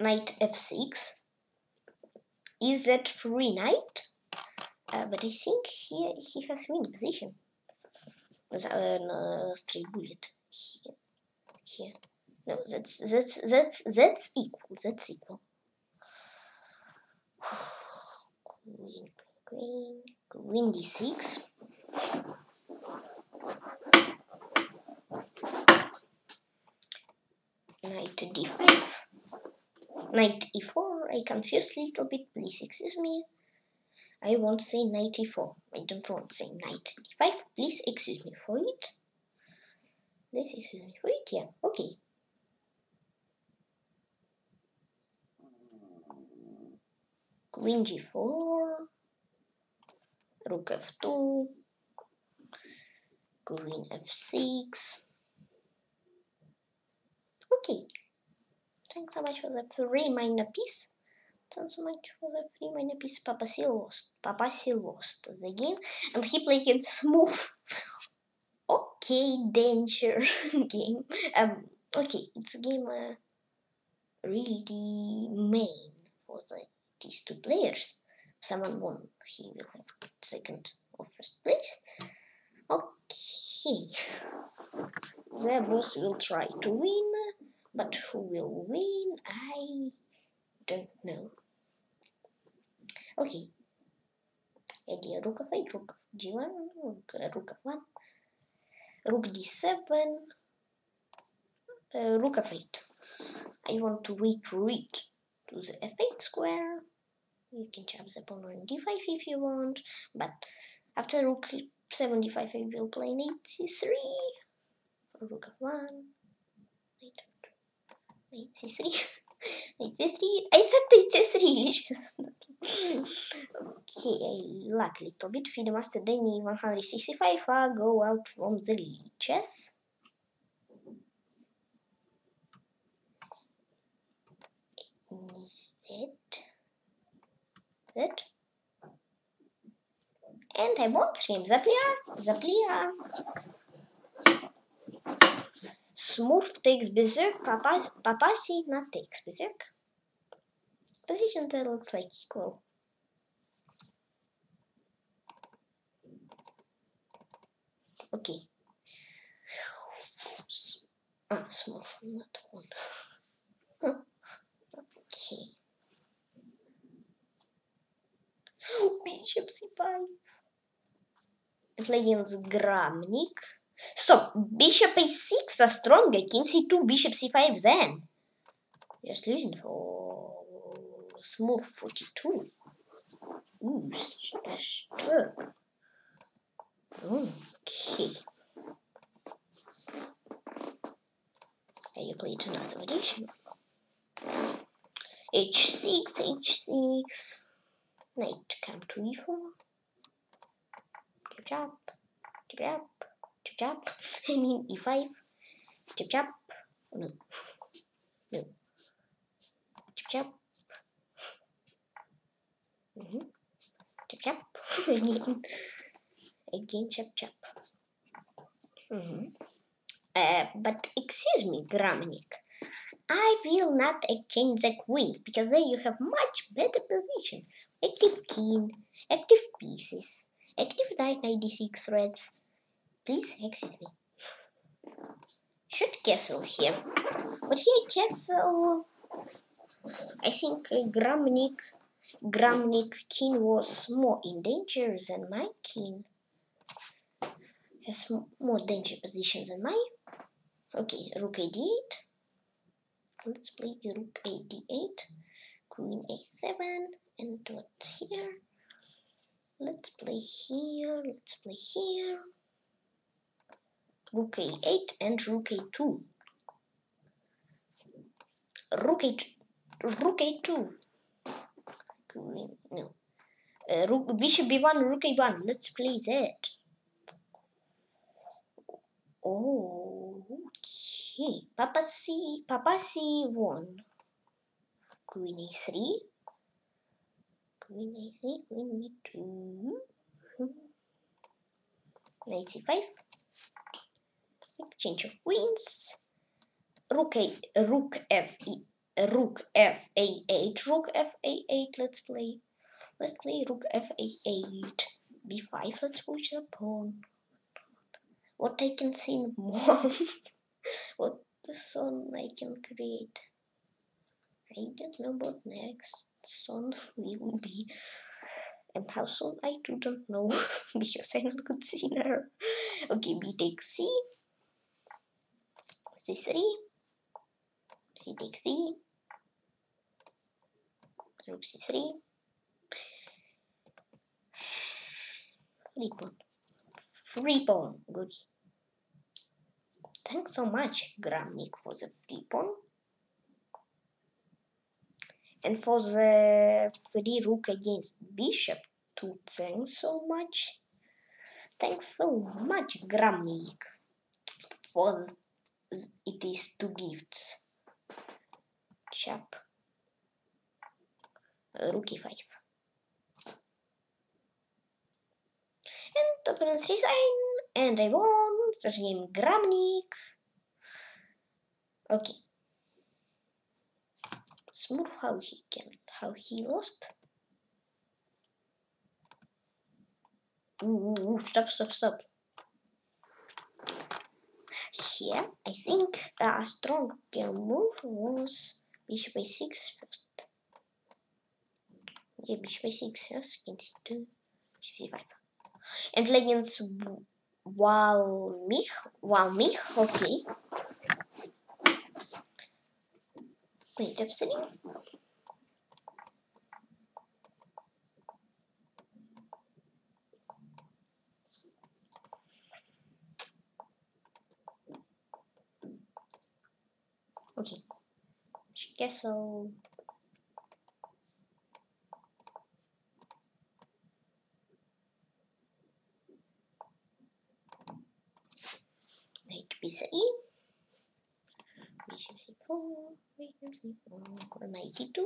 Knight f6. Is that free knight? Uh, but I think here he has win position. An uh, straight bullet here. Here. No, that's that's that's that's equal. That's equal. Queen, queen, queen d6. Knight to d5. Knight e4. I confused a little bit. Please excuse me. I won't say knight e4. I don't want to say knight d5. Please excuse me for it. Please excuse me for it. Yeah. Okay. Queen g4. Rook f2. Queen f6. Okay. Thanks so much for the free minor piece. Thanks so much for the free minor piece. Papa C lost. Papa C lost the game and he played it smooth. okay, danger game. Um, okay, it's a game uh, really main for the, these two players. Someone won, he will have second or first place. Okay, the boss will try to win, but who will win? I don't know. Okay. Idea rook of 8, rook of g1, rook, uh, rook of 1, rook d7, uh, rook of 8. I want to retreat to the f8 square. You can chop the pawn on d5 if you want, but after rook 75 I will play knight c3, rook of 1, knight, knight c3. Knight c3. I said knight c3 just Okay, I lack a little bit. FIDE Master Danny 165 I go out from the Lichess. Is it? That? And I won't stream Zaplia. Zaplia. Smurf takes Berserk, Papasi not takes Berserk. Position that looks like equal. Okay. Ah, Smurf, not one. okay. Bishop c5. Playing Gramnik. Stop! Bishop a6 are stronger. King c2, bishop c5 then. Just losing for smooth 42. Ooh, disturb. Okay. Okay, you played another edition. h6, h6. Knight come to e4. Chop, chop chop, chop chop. I mean e5, chop chop. No, no, chop chop. Mm-hmm. Chop chop. again, again chop chop. Mm-hmm. Uh, but excuse me, Gramnik. I will not exchange the queens because then you have much better position. Active king, active pieces, active knight 96 reds. Please excuse me. Should castle here. But here castle I think uh, Gramnik Gramnik king was more in danger than my king. Has more danger position than my. Okay, rook a8. Let's play rook a8, queen a7, and what here? Let's play here, let's play here. Rook a8 and rook a2. Rook a2, rook a2. Queen, no. Uh, rook, bishop b1, rook a1. Let's play that. Oh, okay. Papa C, Papa C1. Queen a3. Queen a3, queen b2. Knight c5. Exchange of queens. Rook a, rook f, e, rook f a8, rook f a8. Let's play. Let's play rook f a8. b5. Let's push the pawn what I can see more, what the song I can create. I don't know what next song will be, and how soon I do not know because I'm not good singer. Okay, B takes C, C3, C takes C, Rook C3, free pawn, free pawn, good. Thanks so much, Gramnik, for the free pawn. And for the free rook against bishop, too. Thanks so much. Thanks so much, Gramnik, for it is two gifts. Chap. Rook e5. And the opponent's resign, and I won. There's name Gramnik. Okay. Smooth how he can, how he lost. Ooh, stop, stop, stop. Here, I think a strong move was bishop a6 first. Yeah, bishop a6 first, king c2, bishop c5. And legends Walmich, Walmich, okay. Wait, I'm. Okay. Guess I'll Knight b3, bishop c4, bishop c4, knight e2.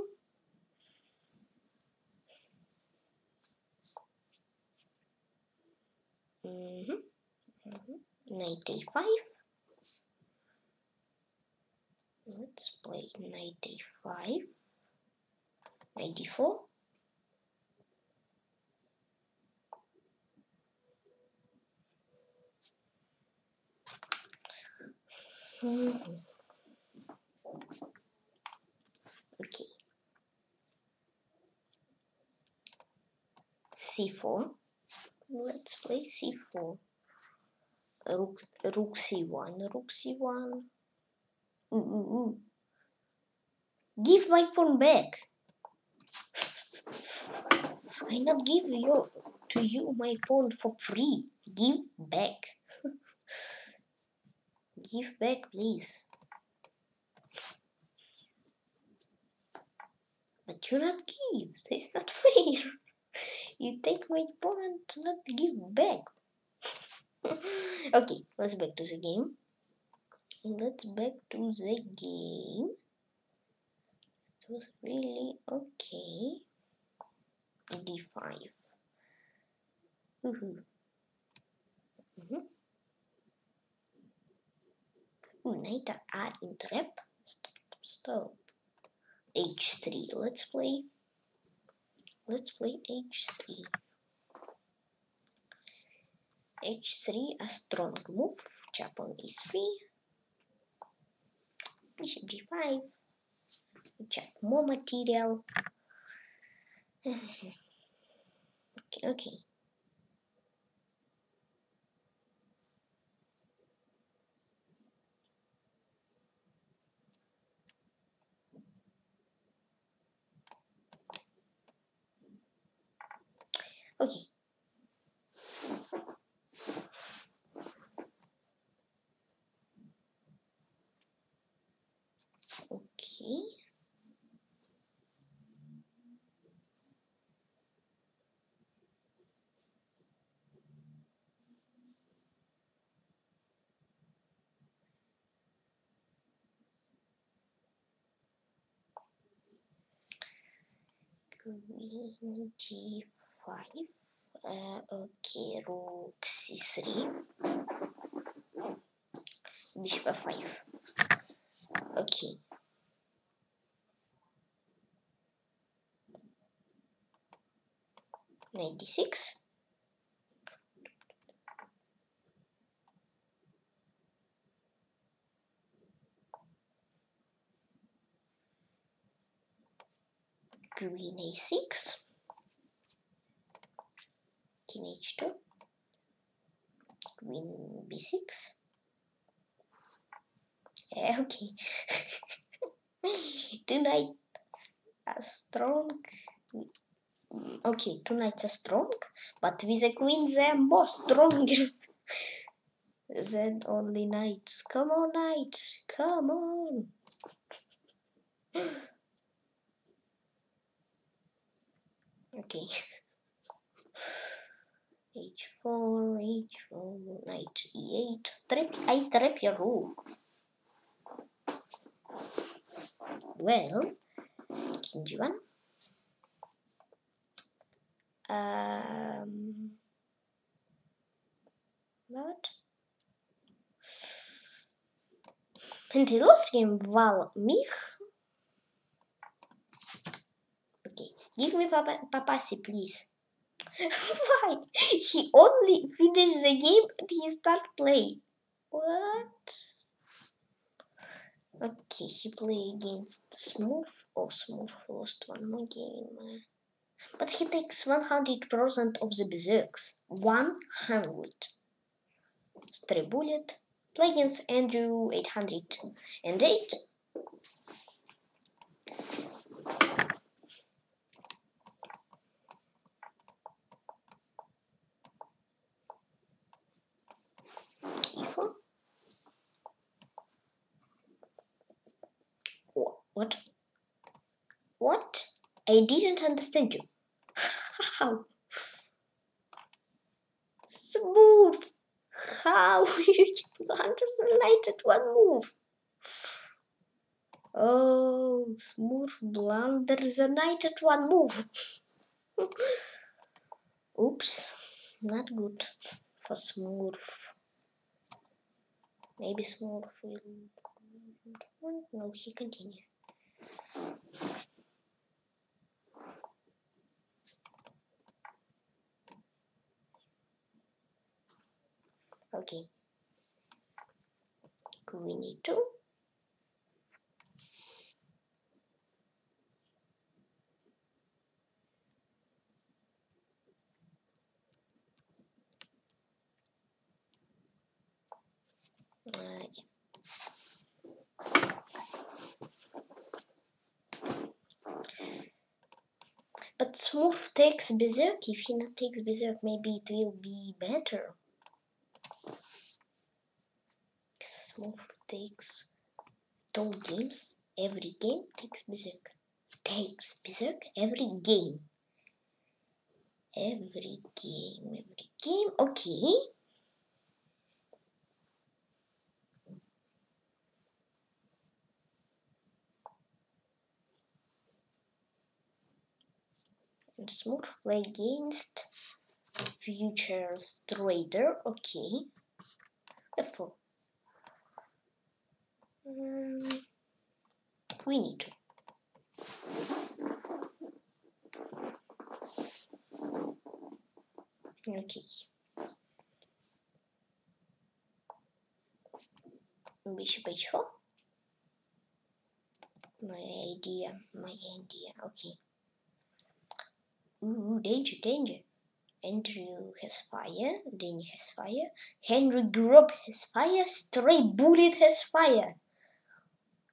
Mm -hmm. Mm -hmm. Knight a5. Let's play knight a5, knight d4. Mm-hmm. Okay. C4. Let's play C4. Rook, rook C1. Rook C1. Ooh, ooh, ooh. Give my pawn back. I not give you to you my pawn for free. Give back. Give back, please. But you not give. Is not fair. You take my pawn and not give back. okay, let's back to the game. Let's back to the game. It was really okay. D5. Woohoo. Mm -hmm. Ooh, knight R in trap. Stop, stop. H3. Let's play. Let's play H3. H3, a strong move. Chop on E3. Bishop G5. Check more material. okay, okay. Okay. Okay. Queen G5 uh, okay rook c3 bishop f5 okay. Ninety six. Queen a6 king h2 queen b6 yeah, okay. Tonight a strong okay two knights are strong but with a queen they're more stronger than only knights. Come on knights come on. Okay h4, h4, knight e8. Trap, I trap your rook. Well, king g1. Um, what? Pentiloskim wal mich. Okay, give me papa, papasi, please. Why? He only finished the game and he start playing. What? Okay, he play against Smooth. Oh, Smooth lost one more game. But he takes 100% of the berserks. 100. Stray Bullet. Play against Andrew 808. What? What? I didn't understand you. How? Smooth. How you underestimated one move? Oh, smooth blunders a knight at one move. Oops, not good for smooth. Maybe smooth will. No, he continued. Okay. We need to Uh, But Smooth takes Berserk. If he not takes Berserk, maybe it will be better. Smooth takes all games. Every game takes Berserk. Takes Berserk every game. Every game, every game. Okay. Smooth play against futures trader. Okay. F4. Um, we need to. Okay. Bishop h4. My idea, my idea. Okay. Ooh, danger, danger. Andrew has fire, Danny has fire, Henry Grub has fire, Stray Bullet has fire,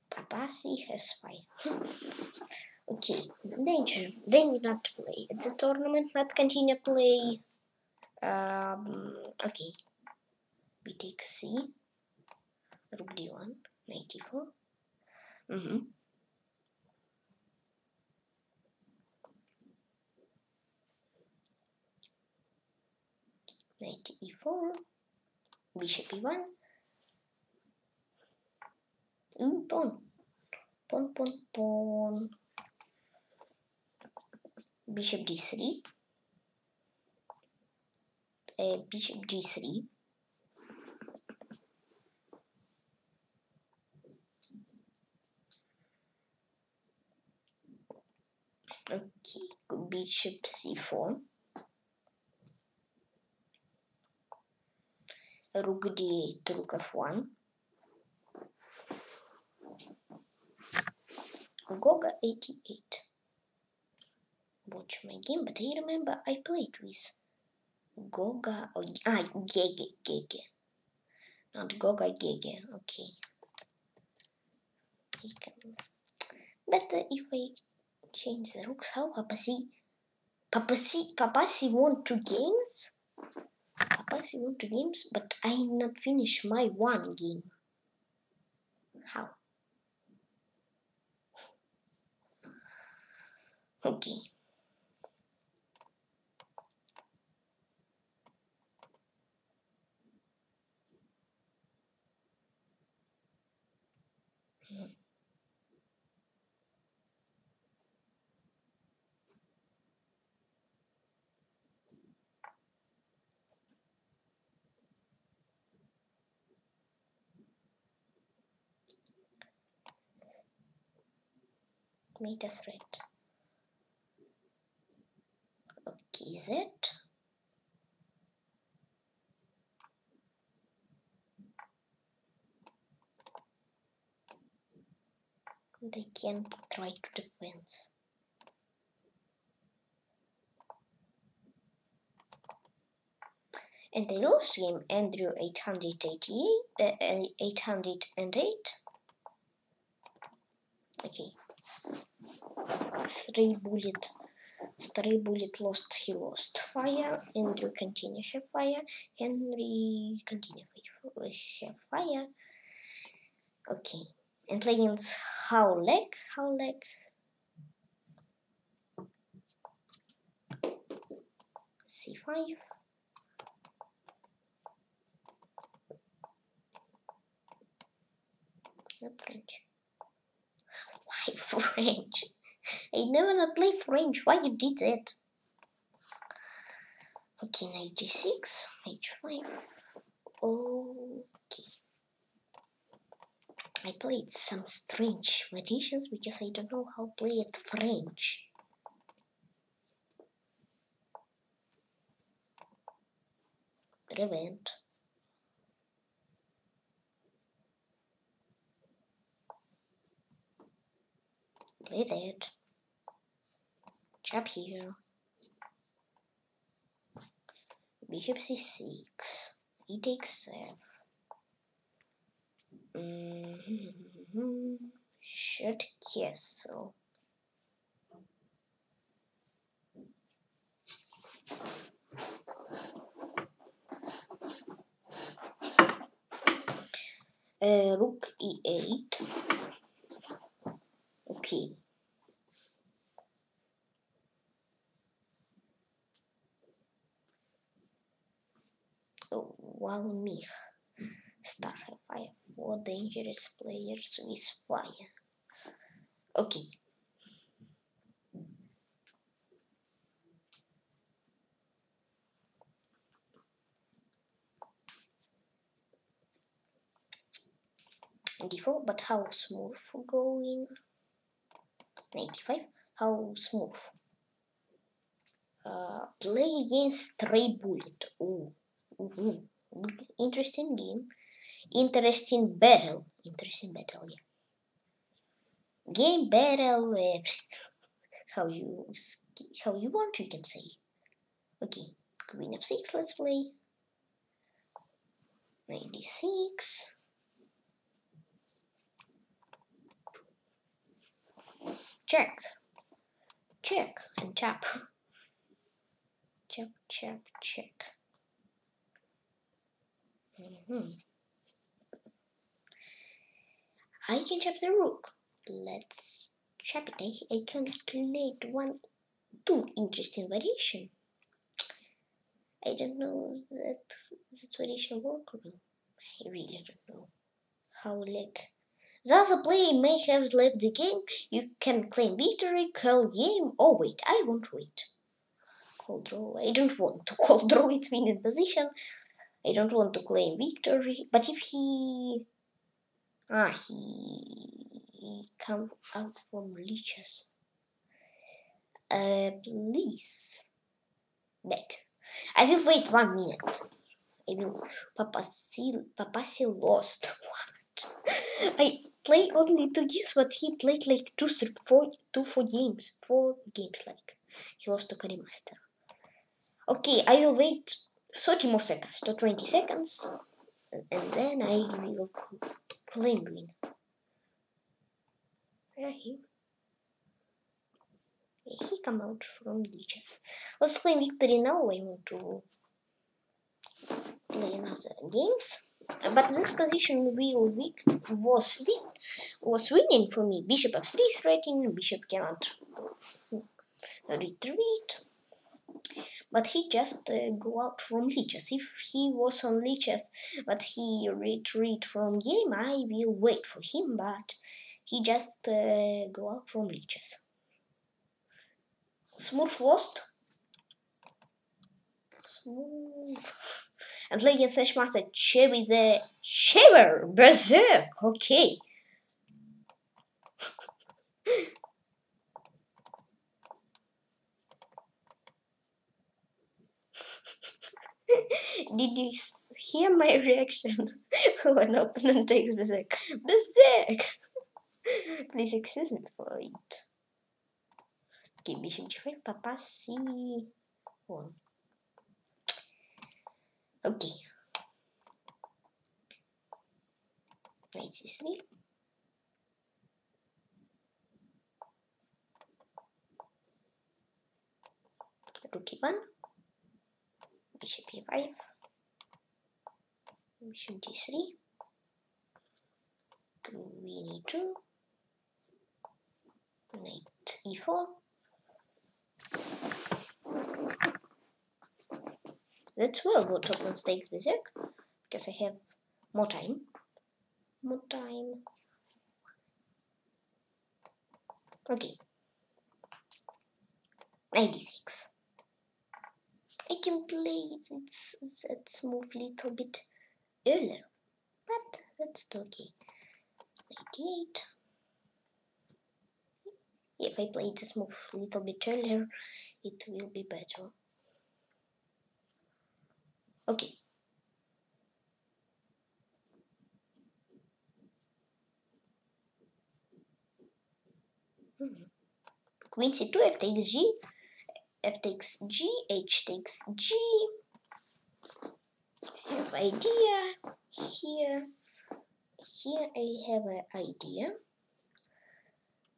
Papasi has fire. okay, danger, Danny not play. It's a tournament, not continue play. Um, okay, we take C, Rook D1, 94. Mm-hmm. Knight e4, bishop e1, Ooh, pawn, pawn, pawn, pawn, bishop d3, uh, bishop g3, okay, bishop c4, rook d8, rook f1, Goga 88. Watch my game, but I remember I played with Goga, oh, ah, Gege, Gege. Not Goga, Gege, okay. Better if I change the rooks, how Papasi? Papasi, Papasi won two games? Won two games, but I not finish my one game. How? Okay. Us red. Okay, is it? They can try to defense. And they lost game Andrew 888, uh, 808. Okay. Three bullet three bullet lost, he lost fire. Andrew continue have fire. Henry continue have fire. Okay. And Legends How leg. C5. Not French. Why French? I never not play French. Why you did that? Okay, knight g6, h5. Okay. I played some strange magicians because I don't know how to play it French. Prevent. Play that. Chap here. Bishop c6. He takes f. Mm -hmm. Shut castle. Uh, rook e8. Okay. While Walmich Starfire Fire for dangerous players with fire. Okay. Default, but how smooth going? 95, how smooth? Uh, play against stray bullet. Ooh, ooh, interesting game. Interesting battle. Interesting battle, yeah. Game battle. Uh, how you how you want, you can say. Okay, queen of 6 let's play. 96. Check. Check and tap. Chap, chap, check. Mm -hmm. I can chop the rook. Let's chop it. I, I create one, two interesting variation. I don't know that the variation work. I really don't know how like Thus a player may have left the game, you can claim victory, call game, oh wait, I won't wait. Call draw, I don't want to call draw, it's in position. I don't want to claim victory, but if he... Ah, he... he come out from Lichess. Uh, please. Back. I will wait one minute. I will... Papasi, Papasi lost. I play only two games, but he played like two, three, four, two, four games, four games. Like he lost to Carimaster. Okay, I will wait 30 more seconds to 20 seconds, and then I will claim win. Yeah, he, he come out from Lichess. Let's claim victory now. I want to play another games but this position will weak was win was winning for me. Bishop f3 threatening, bishop cannot retreat. But he just uh, go out from Lichess. If he was on Lichess, but he retreat from game, I will wait for him. But he just uh, go out from Lichess. Smurf lost. Smurf against Flashmaster Chevy the Shiver Berserk. Okay. Did you hear my reaction when opponent takes Berserk? Berserk! Please excuse me for it. Give me G5, Papa C1. Okay. Knight c3. Rook e1. Bishop e5. Bishop d3. Queen e2. Knight e4. That's well go top one stakes berserk because I have more time. More time. Okay. 96. I can play it, let's move a little bit earlier. But that's okay. 98. If I play this move a little bit earlier, it will be better. Okay. Hmm. Queen c2, f takes g, f takes g, h takes g. I have idea here. Here I have an idea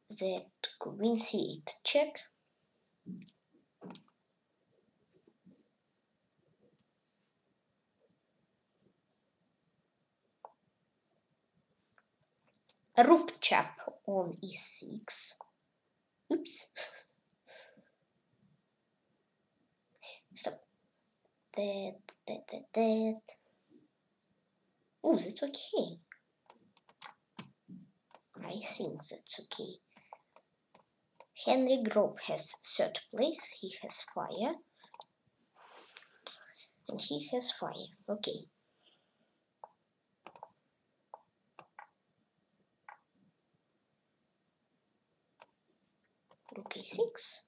that queen c8 check rook chap on e6. Oops. Stop. That, that, that, that. Oh, that's okay. I think that's okay. Henry Grob has third place, he has fire. And he has fire, okay. Rook a6.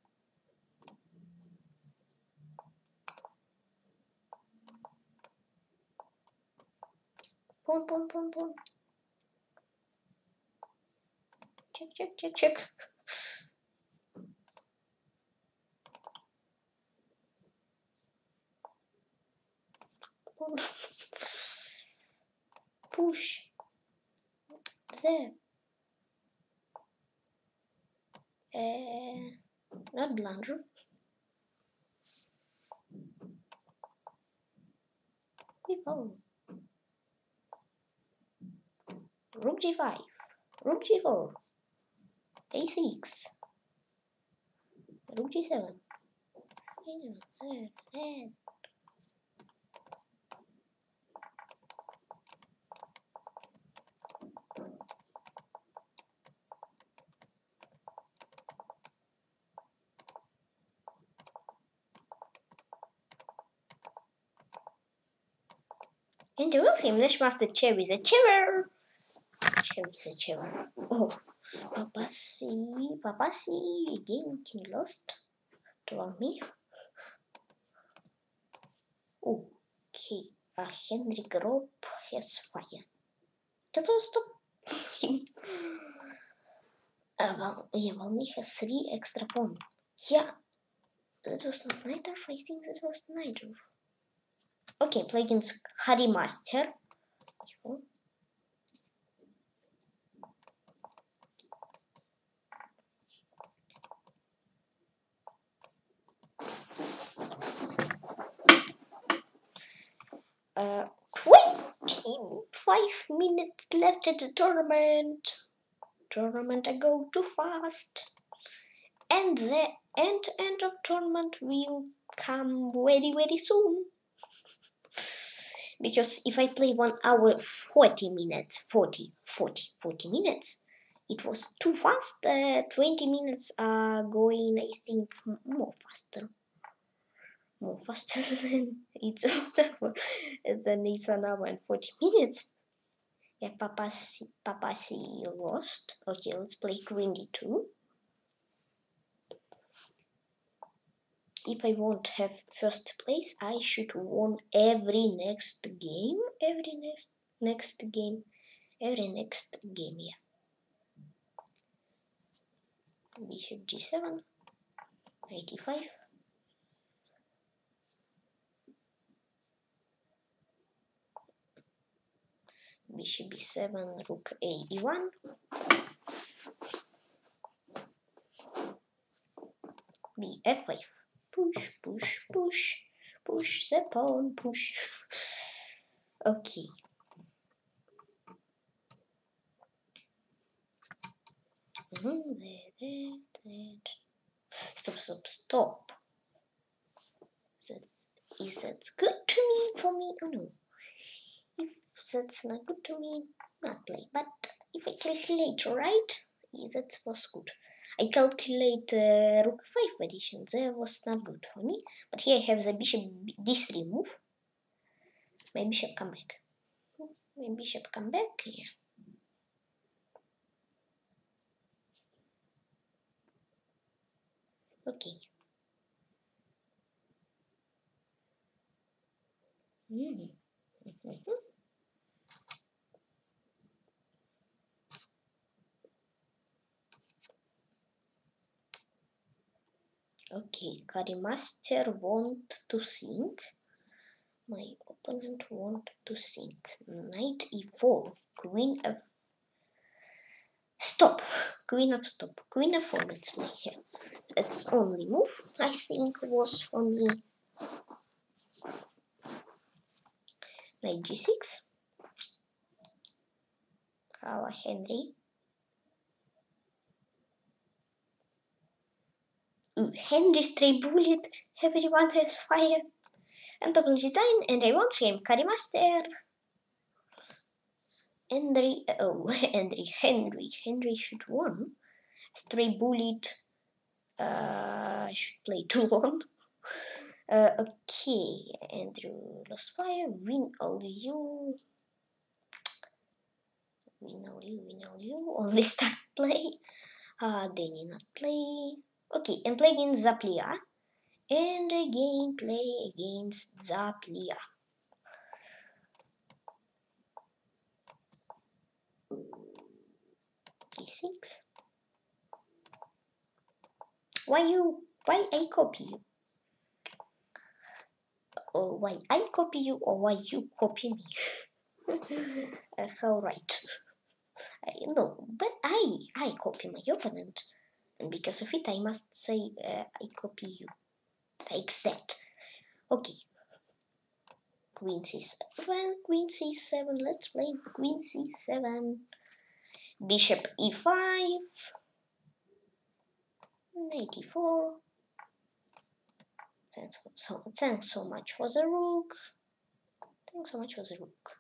Pawn, pawn, pawn, pawn. Check, check, check, check. Push. There. Uh, not blunder. Oh. Rook g5, Rook g4, a6, Rook g7, And the William Master Chair is a. Chair is a chair. Oh, Papasi, Papasi again king lost. To me. Okay, uh, Henry Grob has fire. That was stop him. Uh, well, yeah, well, me has three extra pawn. Yeah, that was not neither. I think that was knight Okay, play against Harry Master. Uh, 25 minutes left at the tournament. Tournament I go too fast. And the end end of tournament will come very very soon because if I play one hour 40 minutes 40 40 40 minutes it was too fast. Uh, 20 minutes are going I think more faster. More faster than it's than it's one hour and 40 minutes. Yeah Papasi Papasi lost. Okay let's play Queen d2 if I won't have first place, I should won every next game, every next next game, every next game. Yeah. Bishop g7, 85. Bishop b7, rook a e1. b f5 push, push, push, push the pawn, push. Okay. Mm -hmm. Stop, stop, stop. That's, is that good to me for me or no? If that's not good to me, not play. But if I calculate right, that was good. I calculate uh, rook 5 position, that was not good for me. But here I have the bishop d3 move. My bishop come back. My bishop come back, yeah. Okay. Mm -hmm. Okay, Master want to sink. My opponent want to sink. Knight e4, queen f. Stop. Queen of stop. Queen f4, let's play here. That's only move, I think, was for me. Knight g6. Our Henry. Henry stray bullet, everyone has fire. And double design, and I want him, Carry Master. Henry, oh, Henry, Henry, Henry should won. Stray bullet, uh, I should play 2 1. Uh, okay, Andrew lost fire, win all you. Win all you, win all you, only start play. Uh, Danny not play. Okay, and play against Zaplia. And again play against Zaplia. D6. Why you why I copy you? Or why I copy you or why you copy me? uh, how right. I, no, but I I copy my opponent and because of it I must say uh, I copy you. Like that. Okay. Queen c7 queen c7 let's play queen c7 bishop e5 knight e4 thanks so, thanks so much for the rook. Thanks so much for the rook.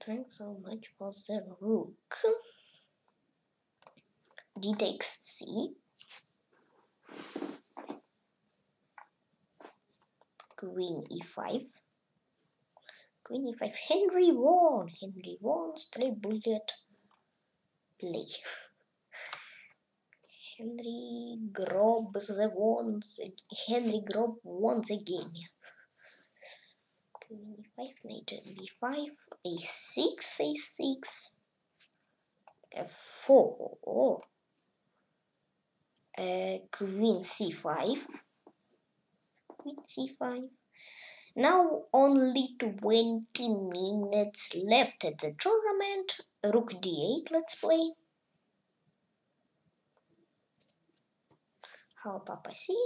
Thanks so much for the rook d takes c. Queen e5 queen e5 henry won henry won straight bullet play henry grob the won henry grob won the game queen e5 knight b5 a6 a6 f4 oh uh, queen c5 queen c5 now only 20 minutes left at the tournament. Rook d8 let's play. How papa see?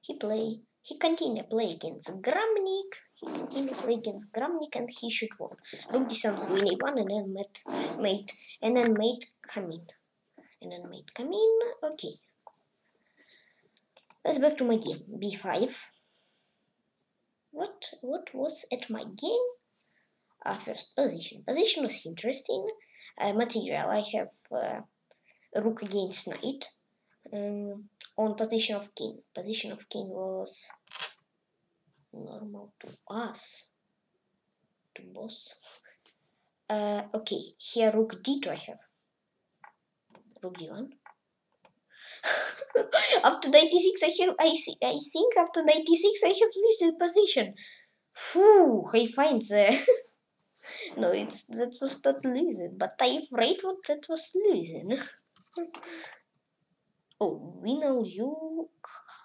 He play he continue play against Gramnik. He continue play against Gramnik and he should won rook d7 queen a1 and then mate, mate and then mate come in and then mate come in okay let's back to my game. B5 what what was at my game? Uh, first position. Position was interesting. Uh, material i have uh, rook against knight. Um, on position of king. Position of king was normal to us. To boss. Uh, okay here rook d2 i have rook d1 after 96 I have I, see, I think after 96 I have losing position. Phew, I find the no it's that was not losing but I afraid what that was losing. Oh we know you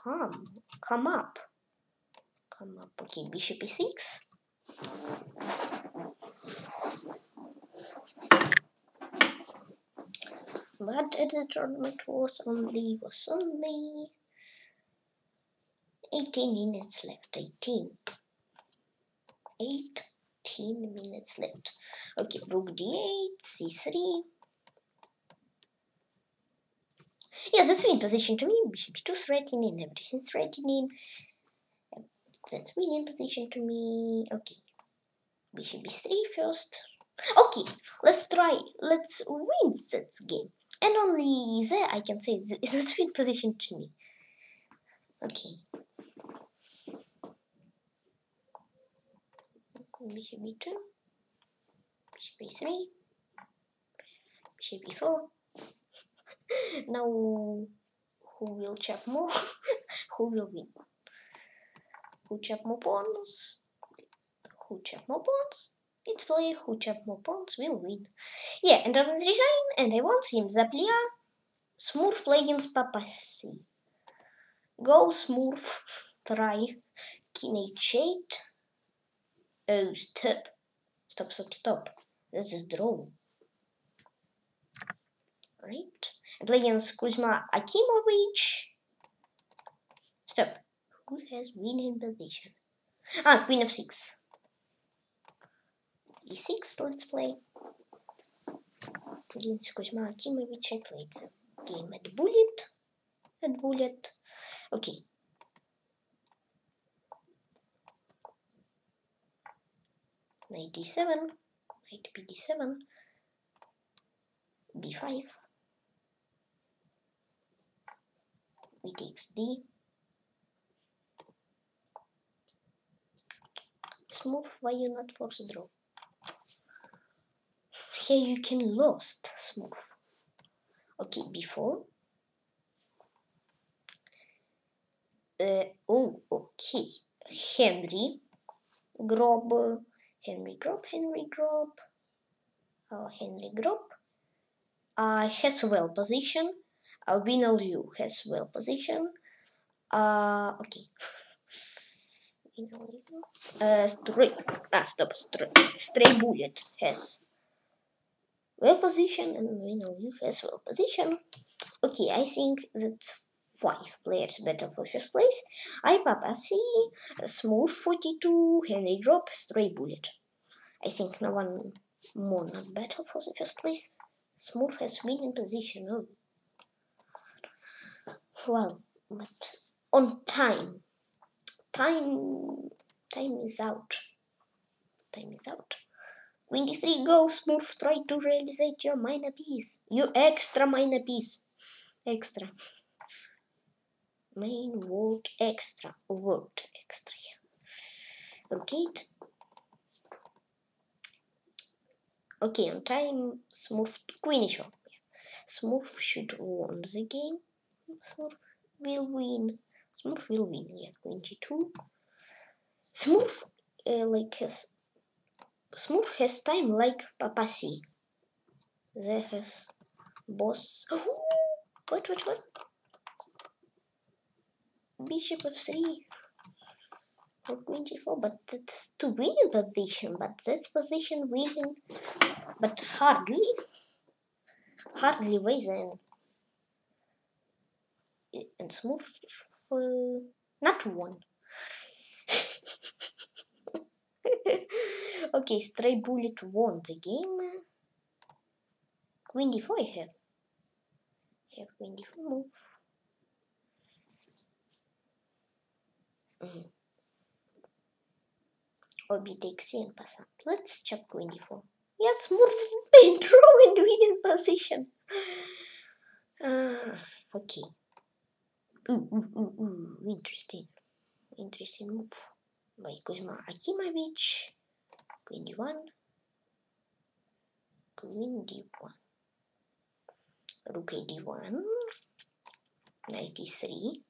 come come up. Come up okay bishop e6 but the tournament was only was only 18 minutes left 18 18 minutes left. Okay rook d8 c3 yeah that's win position to me. Bishop b2 threatening everything's threatening that's winning position to me. Okay. Bishop b3 first. Okay let's try let's win this game and only there I can say it's a sweet position to me. Okay. Bishop b2, bishop b3, bishop b4. now, who will chop more? who will win? Who chop more pawns? Who chop more pawns? It's play who chop more pawns will win. Yeah, and Robin's resign, and I want him Zaplia. Smurf play against Papasi. Go Smurf, try. H8. Oh, stop. Stop, stop, stop. This is draw. Right? I play against Kuzma Akimovic. Stop. Who has winning position? Ah, queen of 6 e6 let's play against Kuzma Akimovic I played the game at bullet at bullet okay knight d7 knight bd7 b5 we takes d smooth why you not force draw here you can lost smooth. Okay before. Uh, oh okay. Henry Grob. Henry Grob Henry Grob. Oh, Henry Grob. Uh, has well position. Uh, Vinaliu has well position. Uh, okay. Uh, straight. Ah stop. Straight straight bullet. Has well position and Winal Yu has well position. Okay, I think that's five players better for first place. I Papa C, Smooth 42, Henry Grob, Stray Bullet. I think no one more not better for the first place. Smooth has winning position. Oh. Well, but on time. Time time is out. Time is out. Windy 3 go smooth try to realize your minor piece. You extra minor piece. Extra. Main word extra. Word extra rotate okay on time smooth queenish smooth should win the game smooth will win. Smooth will win yeah queen g2 smooth uh, like has smooth has time like papa c there has boss. Oh, what what what? Bishop f3 for queen g4 but that's to win in position but this position winning but hardly hardly in and smooth uh, not one okay, stray bullet won the game. Queen d4 I have. I have queen d4 move. Mm. Obi takes pass. passant. Let's chop queen d4. Yes, move been through in winning position. Okay. Ooh, ooh, ooh, ooh, interesting. Interesting move by Kuzma Akimovic. Queen d1. Queen d1. Rook a d1. 93.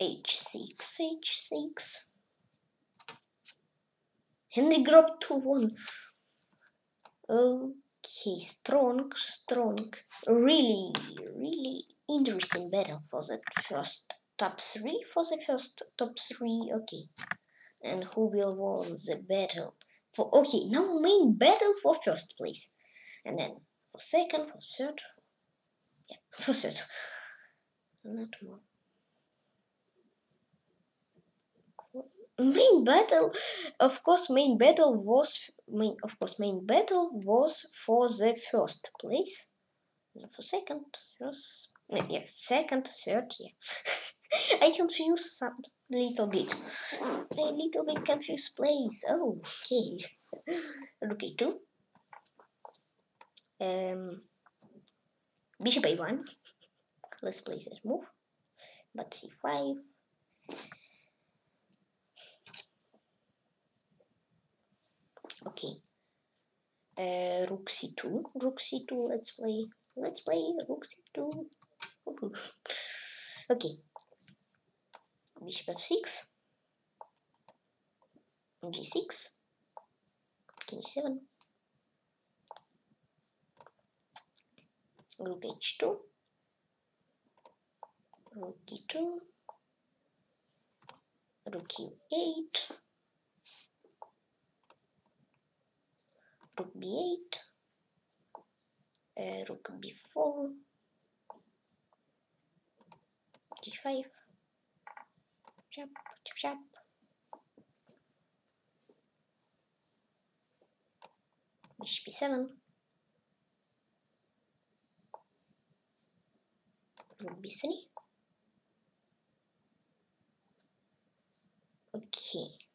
h6, h6. Henry Grob 2 1. Okay, strong, strong. Really, really interesting battle for the first top 3. For the first top 3, okay. And who will win the battle? For Okay, now main battle for first place. And then for second, for third, for, yeah, for third. Not more. main battle of course main battle was main of course main battle was for the first place for second first yeah second third yeah i confused some little bit a little bit confused place oh okay Rook okay two um bishop a1 let's place this move but c5 Okay. Uh, rook c2. Rook c2. Let's play. Let's play rook c2. Okay. Bishop f6. g6. King g7. Rook h2. Rook e2. Rook e8. rook b8, uh, rook b4, g5, chop, chop, chop. Bishop b7, rook b3. Okay.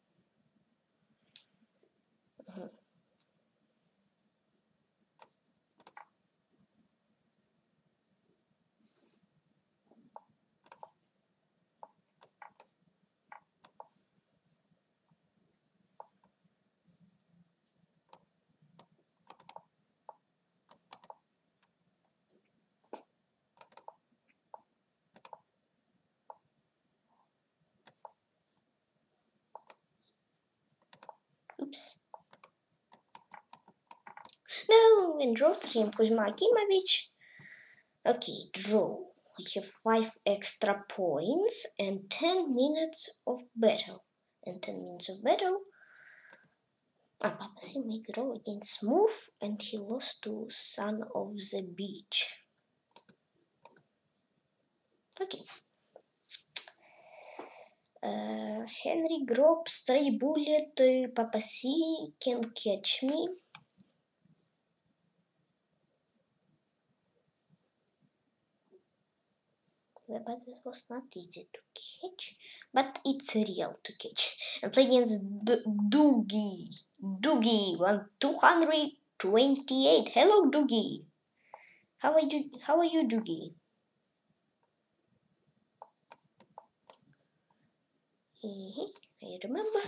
And draw 3 Kuzma Akimovic. Okay, draw. We have 5 extra points and 10 minutes of battle. And 10 minutes of battle. Ah, Papacy made draw against Smooth and he lost to Son of the Beach. Okay. Uh, Henry Grob, Stray Bullet, Papa C can catch me. But it was not easy to catch, but it's real to catch. And play against D Doogie. Doogie, one two hundred twenty-eight. Hello, Doogie. How are you? How are you, Doogie? I remember.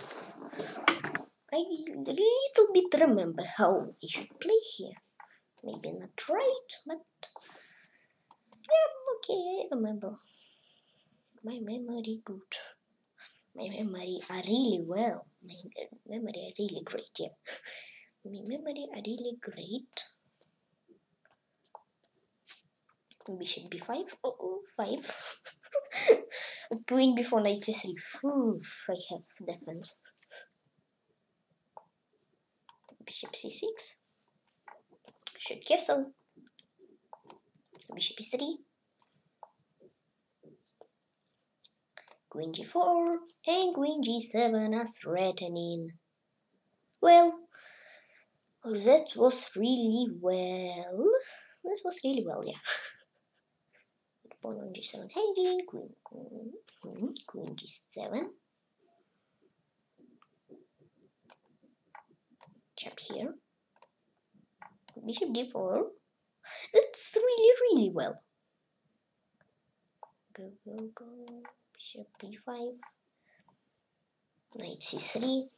I little bit remember how I should play here. Maybe not right, but yeah, okay, I remember. My memory good. My memory are really well. My memory are really great, yeah. My memory are really great. Bishop b5. Oh, oh 5. Queen before knight c3. Ooh, I have defense. Bishop c6. Should castle. Bishop e3. Queen g4 and queen g7 are threatening. Well, that was really well. That was really well, yeah. pawn on g7 heading, queen, queen, queen g7. Jump here. Bishop d4. That's really, really well. Go, go, go. Bishop b5. Knight c3.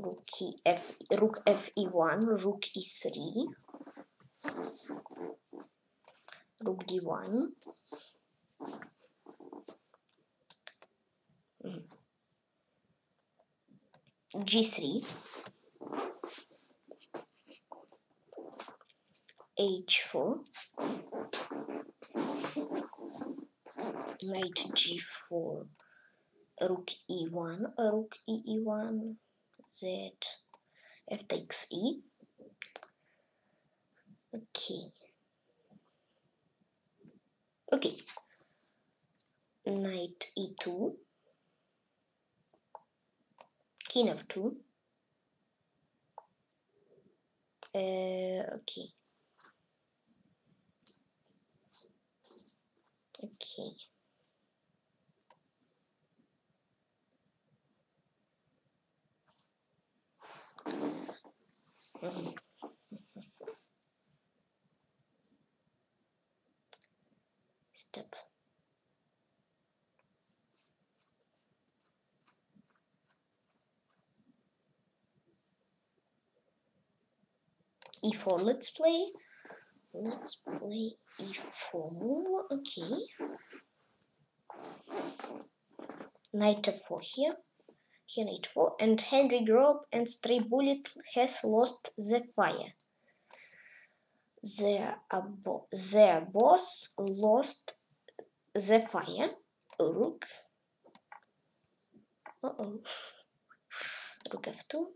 Rook f, rook f e1, rook e3 rook d1 mm. g3 h4 knight g4 rook e1 rook e e1 z f takes e okay Okay. Knight e2. King of 2. Uh. Okay. Mm -hmm. Step. e4 let's play. Let's play e4 move okay. Knight f4 here here 4 and henry grob and stray bullet has lost the fire their, their boss lost the fire. Rook. Uh oh. Rook f2.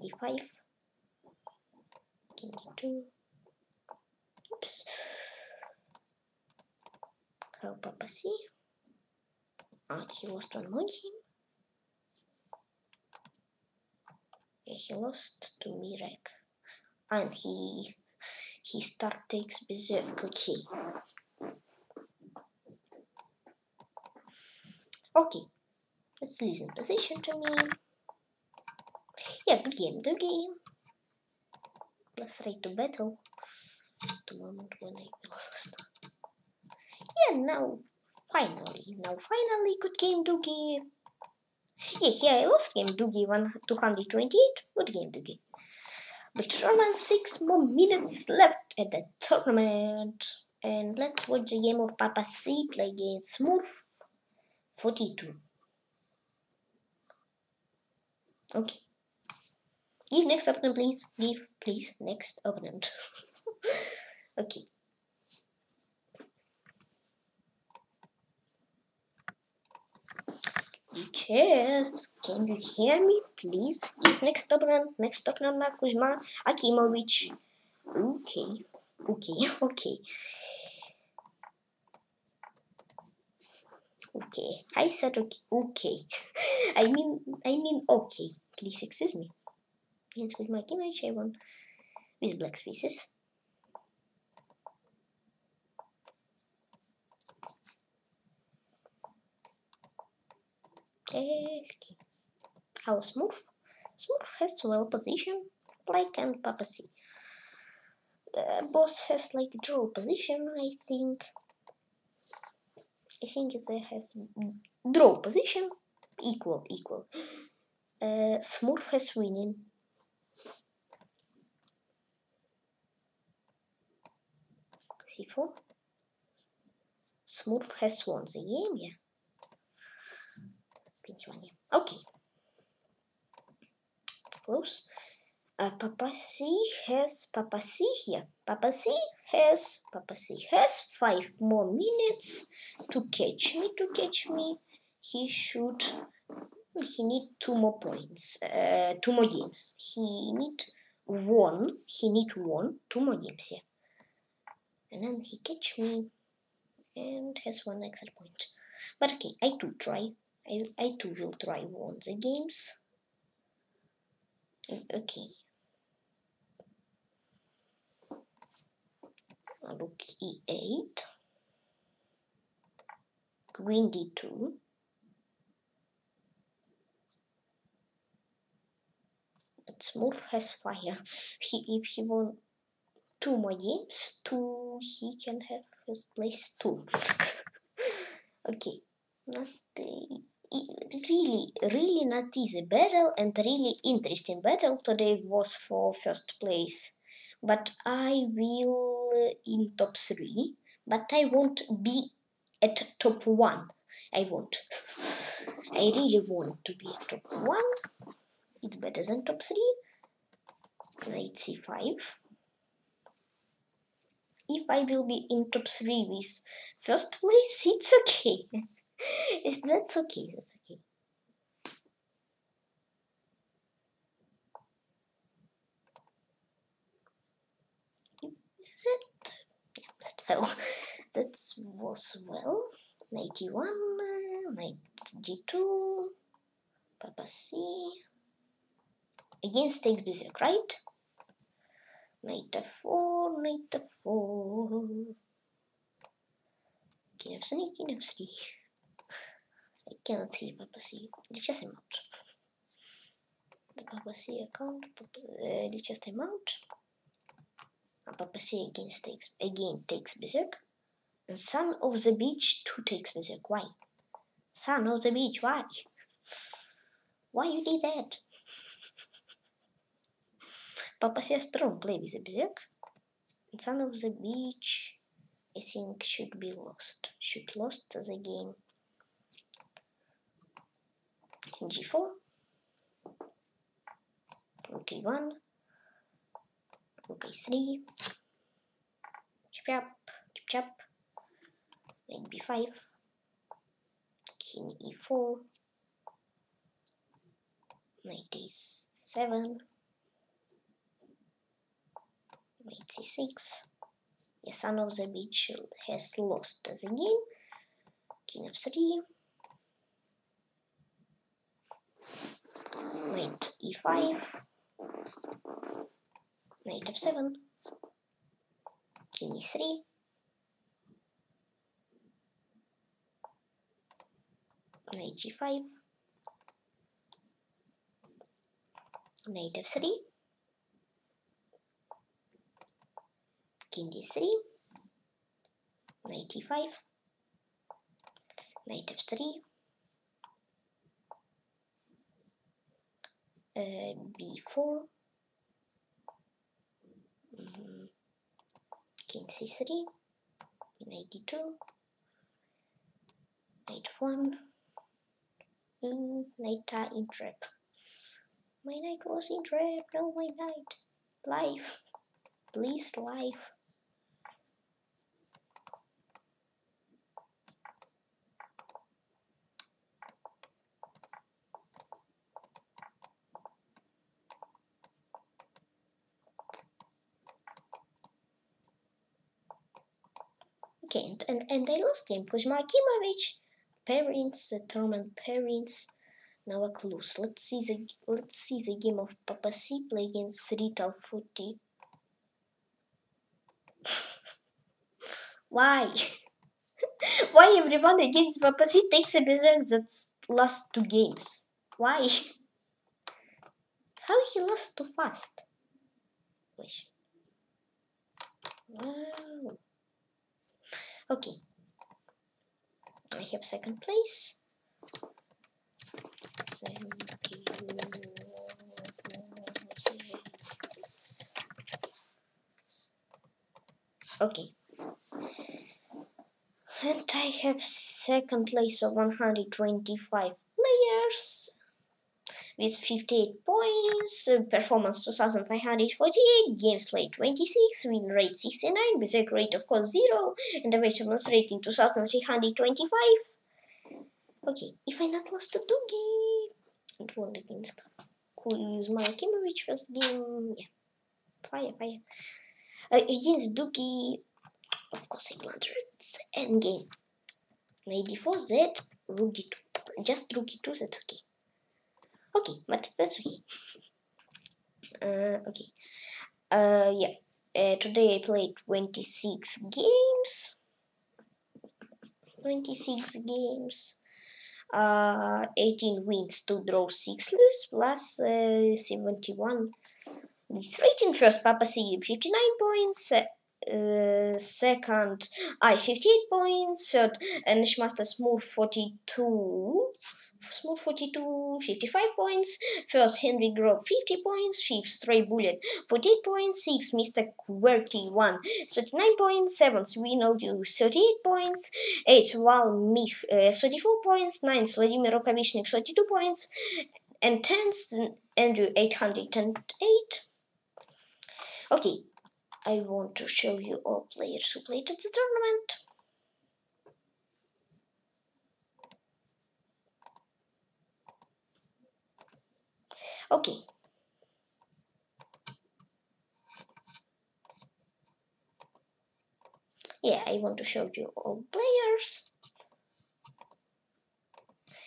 e5. King d2. Oops. How Papa see? Ah, he lost one monkey. he lost to Mirek. And he he start takes berserk. Okay. Okay. Let's lose position to me. Yeah, good game, good game. Let's try to battle. The moment when I lost. Yeah, now finally, now finally good game, Doogie. Yeah, here I lost game Doogie 228. Good game, Doogie. But tournament, six more minutes left at the tournament. And let's watch the game of Papa C play against Smurf 42. Okay. Give next opponent, please. Give, please, next opponent. okay. Yes, can you hear me? Please give next opponent, next opponent Kuzma Akimovic. Okay, okay, okay. Okay, I said okay. Okay, I mean, I mean okay. Please excuse me. Hence with my image, I want with black spaces. Okay. How smooth? Smooth has well position, like and Papa C. The boss has like draw position, I think. I think it has draw position, equal, equal. Uh, has winning. C4. Smurf has won the game, yeah. Okay. Close. Uh, Papa C has Papa C here. Papa C has Papa C has five more minutes to catch me. To catch me, he should. He need two more points. Uh, two more games. He need one. He need one. Two more games here. And then he catch me, and has one extra point. But okay, I do try. I, I too will try one the games. Mm, okay. Rook e8. Queen d2. But Smurf has fire. He, if he won two more games, two he can have his place two. okay, not the really, really not easy battle and really interesting battle today was for first place. But I will in top three, but I won't be at top one. I won't. I really want to be at top one. It's better than top three. Knight c5. If I will be in top three with first place, it's okay. that's okay, that's okay. Is that? Yeah, that well. That was well. 91, uh, knight g2, papa c. Against takes bishop, right? Knight f4, knight f4. King f3, king f3. I see Papa C. Lichess amount. The Papa C account, uh, Lichess amount. And Papa C again takes again takes berserk. And Son of the Beach 2 takes berserk. Why? Son of the Beach, why? Why you did that? Papa C strong play with the berserk. And Son of the Beach I think should be lost. Should lost the game and g4 rook e1 rook e3 chip chap chip chap knight b5 king e4 knight a7 knight c6 the son of the bitch has lost the game. King f3 knight e5, knight f7, king e3, knight g5, knight f3, king d3, knight e5, knight f3, uh, b4 mm, king c3 92, 91, mm, night in trap. My night was in trap, no my night. Life, please life. Okay, and, and, I lost game because Makimovic parents, tournament parents. Now a close. Let's see the let's see the game of Papa C play against Rital Footy. Why? Why everyone against Papa C takes a result that's last two games? Why? How he lost too fast? Wow. Okay. I have second place. Okay. And I have second place of 125 players with 58 points, uh, performance 2548, games played 26, win rate 69, berserk rate of course 0, and the achievements rating 2325. Okay, if I not lost to Doogie, and won against who use my Kimberich first game, yeah, fire, fire. Uh, against Doogie, of course I blundered, endgame. 94Z, Rookie 2, just Rookie 2, that's okay. Okay, but that's okay. uh, okay. Uh, yeah. Uh, today I played 26 games. 26 games. Uh, 18 wins, 2 draws, 6 lose, plus uh, 71. This rating first Papa C 59 points, uh, second I 58 points, third Nishmaster Smooth 42, Smooth 42, 55 points. First, Henry Grob, 50 points. Fifth, Stray Bullet, 48 points. Sixth, Mr. Quirky, 1, 39 points. Seventh, Winaldu, 38 points. Eighth, Val Mich, uh, 34 points. Ninth, Vladimir Rokovishnik, 32 points. And tenth, Andrew, 808. Okay, I want to show you all players who played at the tournament. Okay. Yeah, I want to show you all players.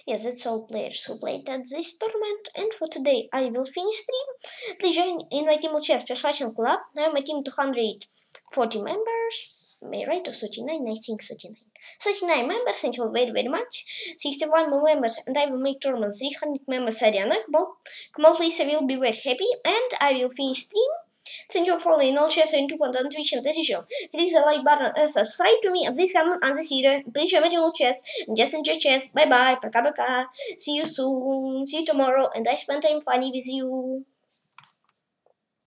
Yes, that's all players who played at this tournament. And for today, I will finish stream. Please join in my team chess Persuasion Club. Now my team 240 members. My rate of 39, I think 39. 39 members, thank you very very much. 61 more members and I will make tournament 300 members Ariana. Come on, come on please, I will be very happy and I will finish stream. Thank you for following all chess on YouTube on Twitch and this show. Click the like button and subscribe to me and please comment on this video. Please share my channel chess and just enjoy chess. Bye bye, пока-пока. See you soon, see you tomorrow and I spend time funny with you.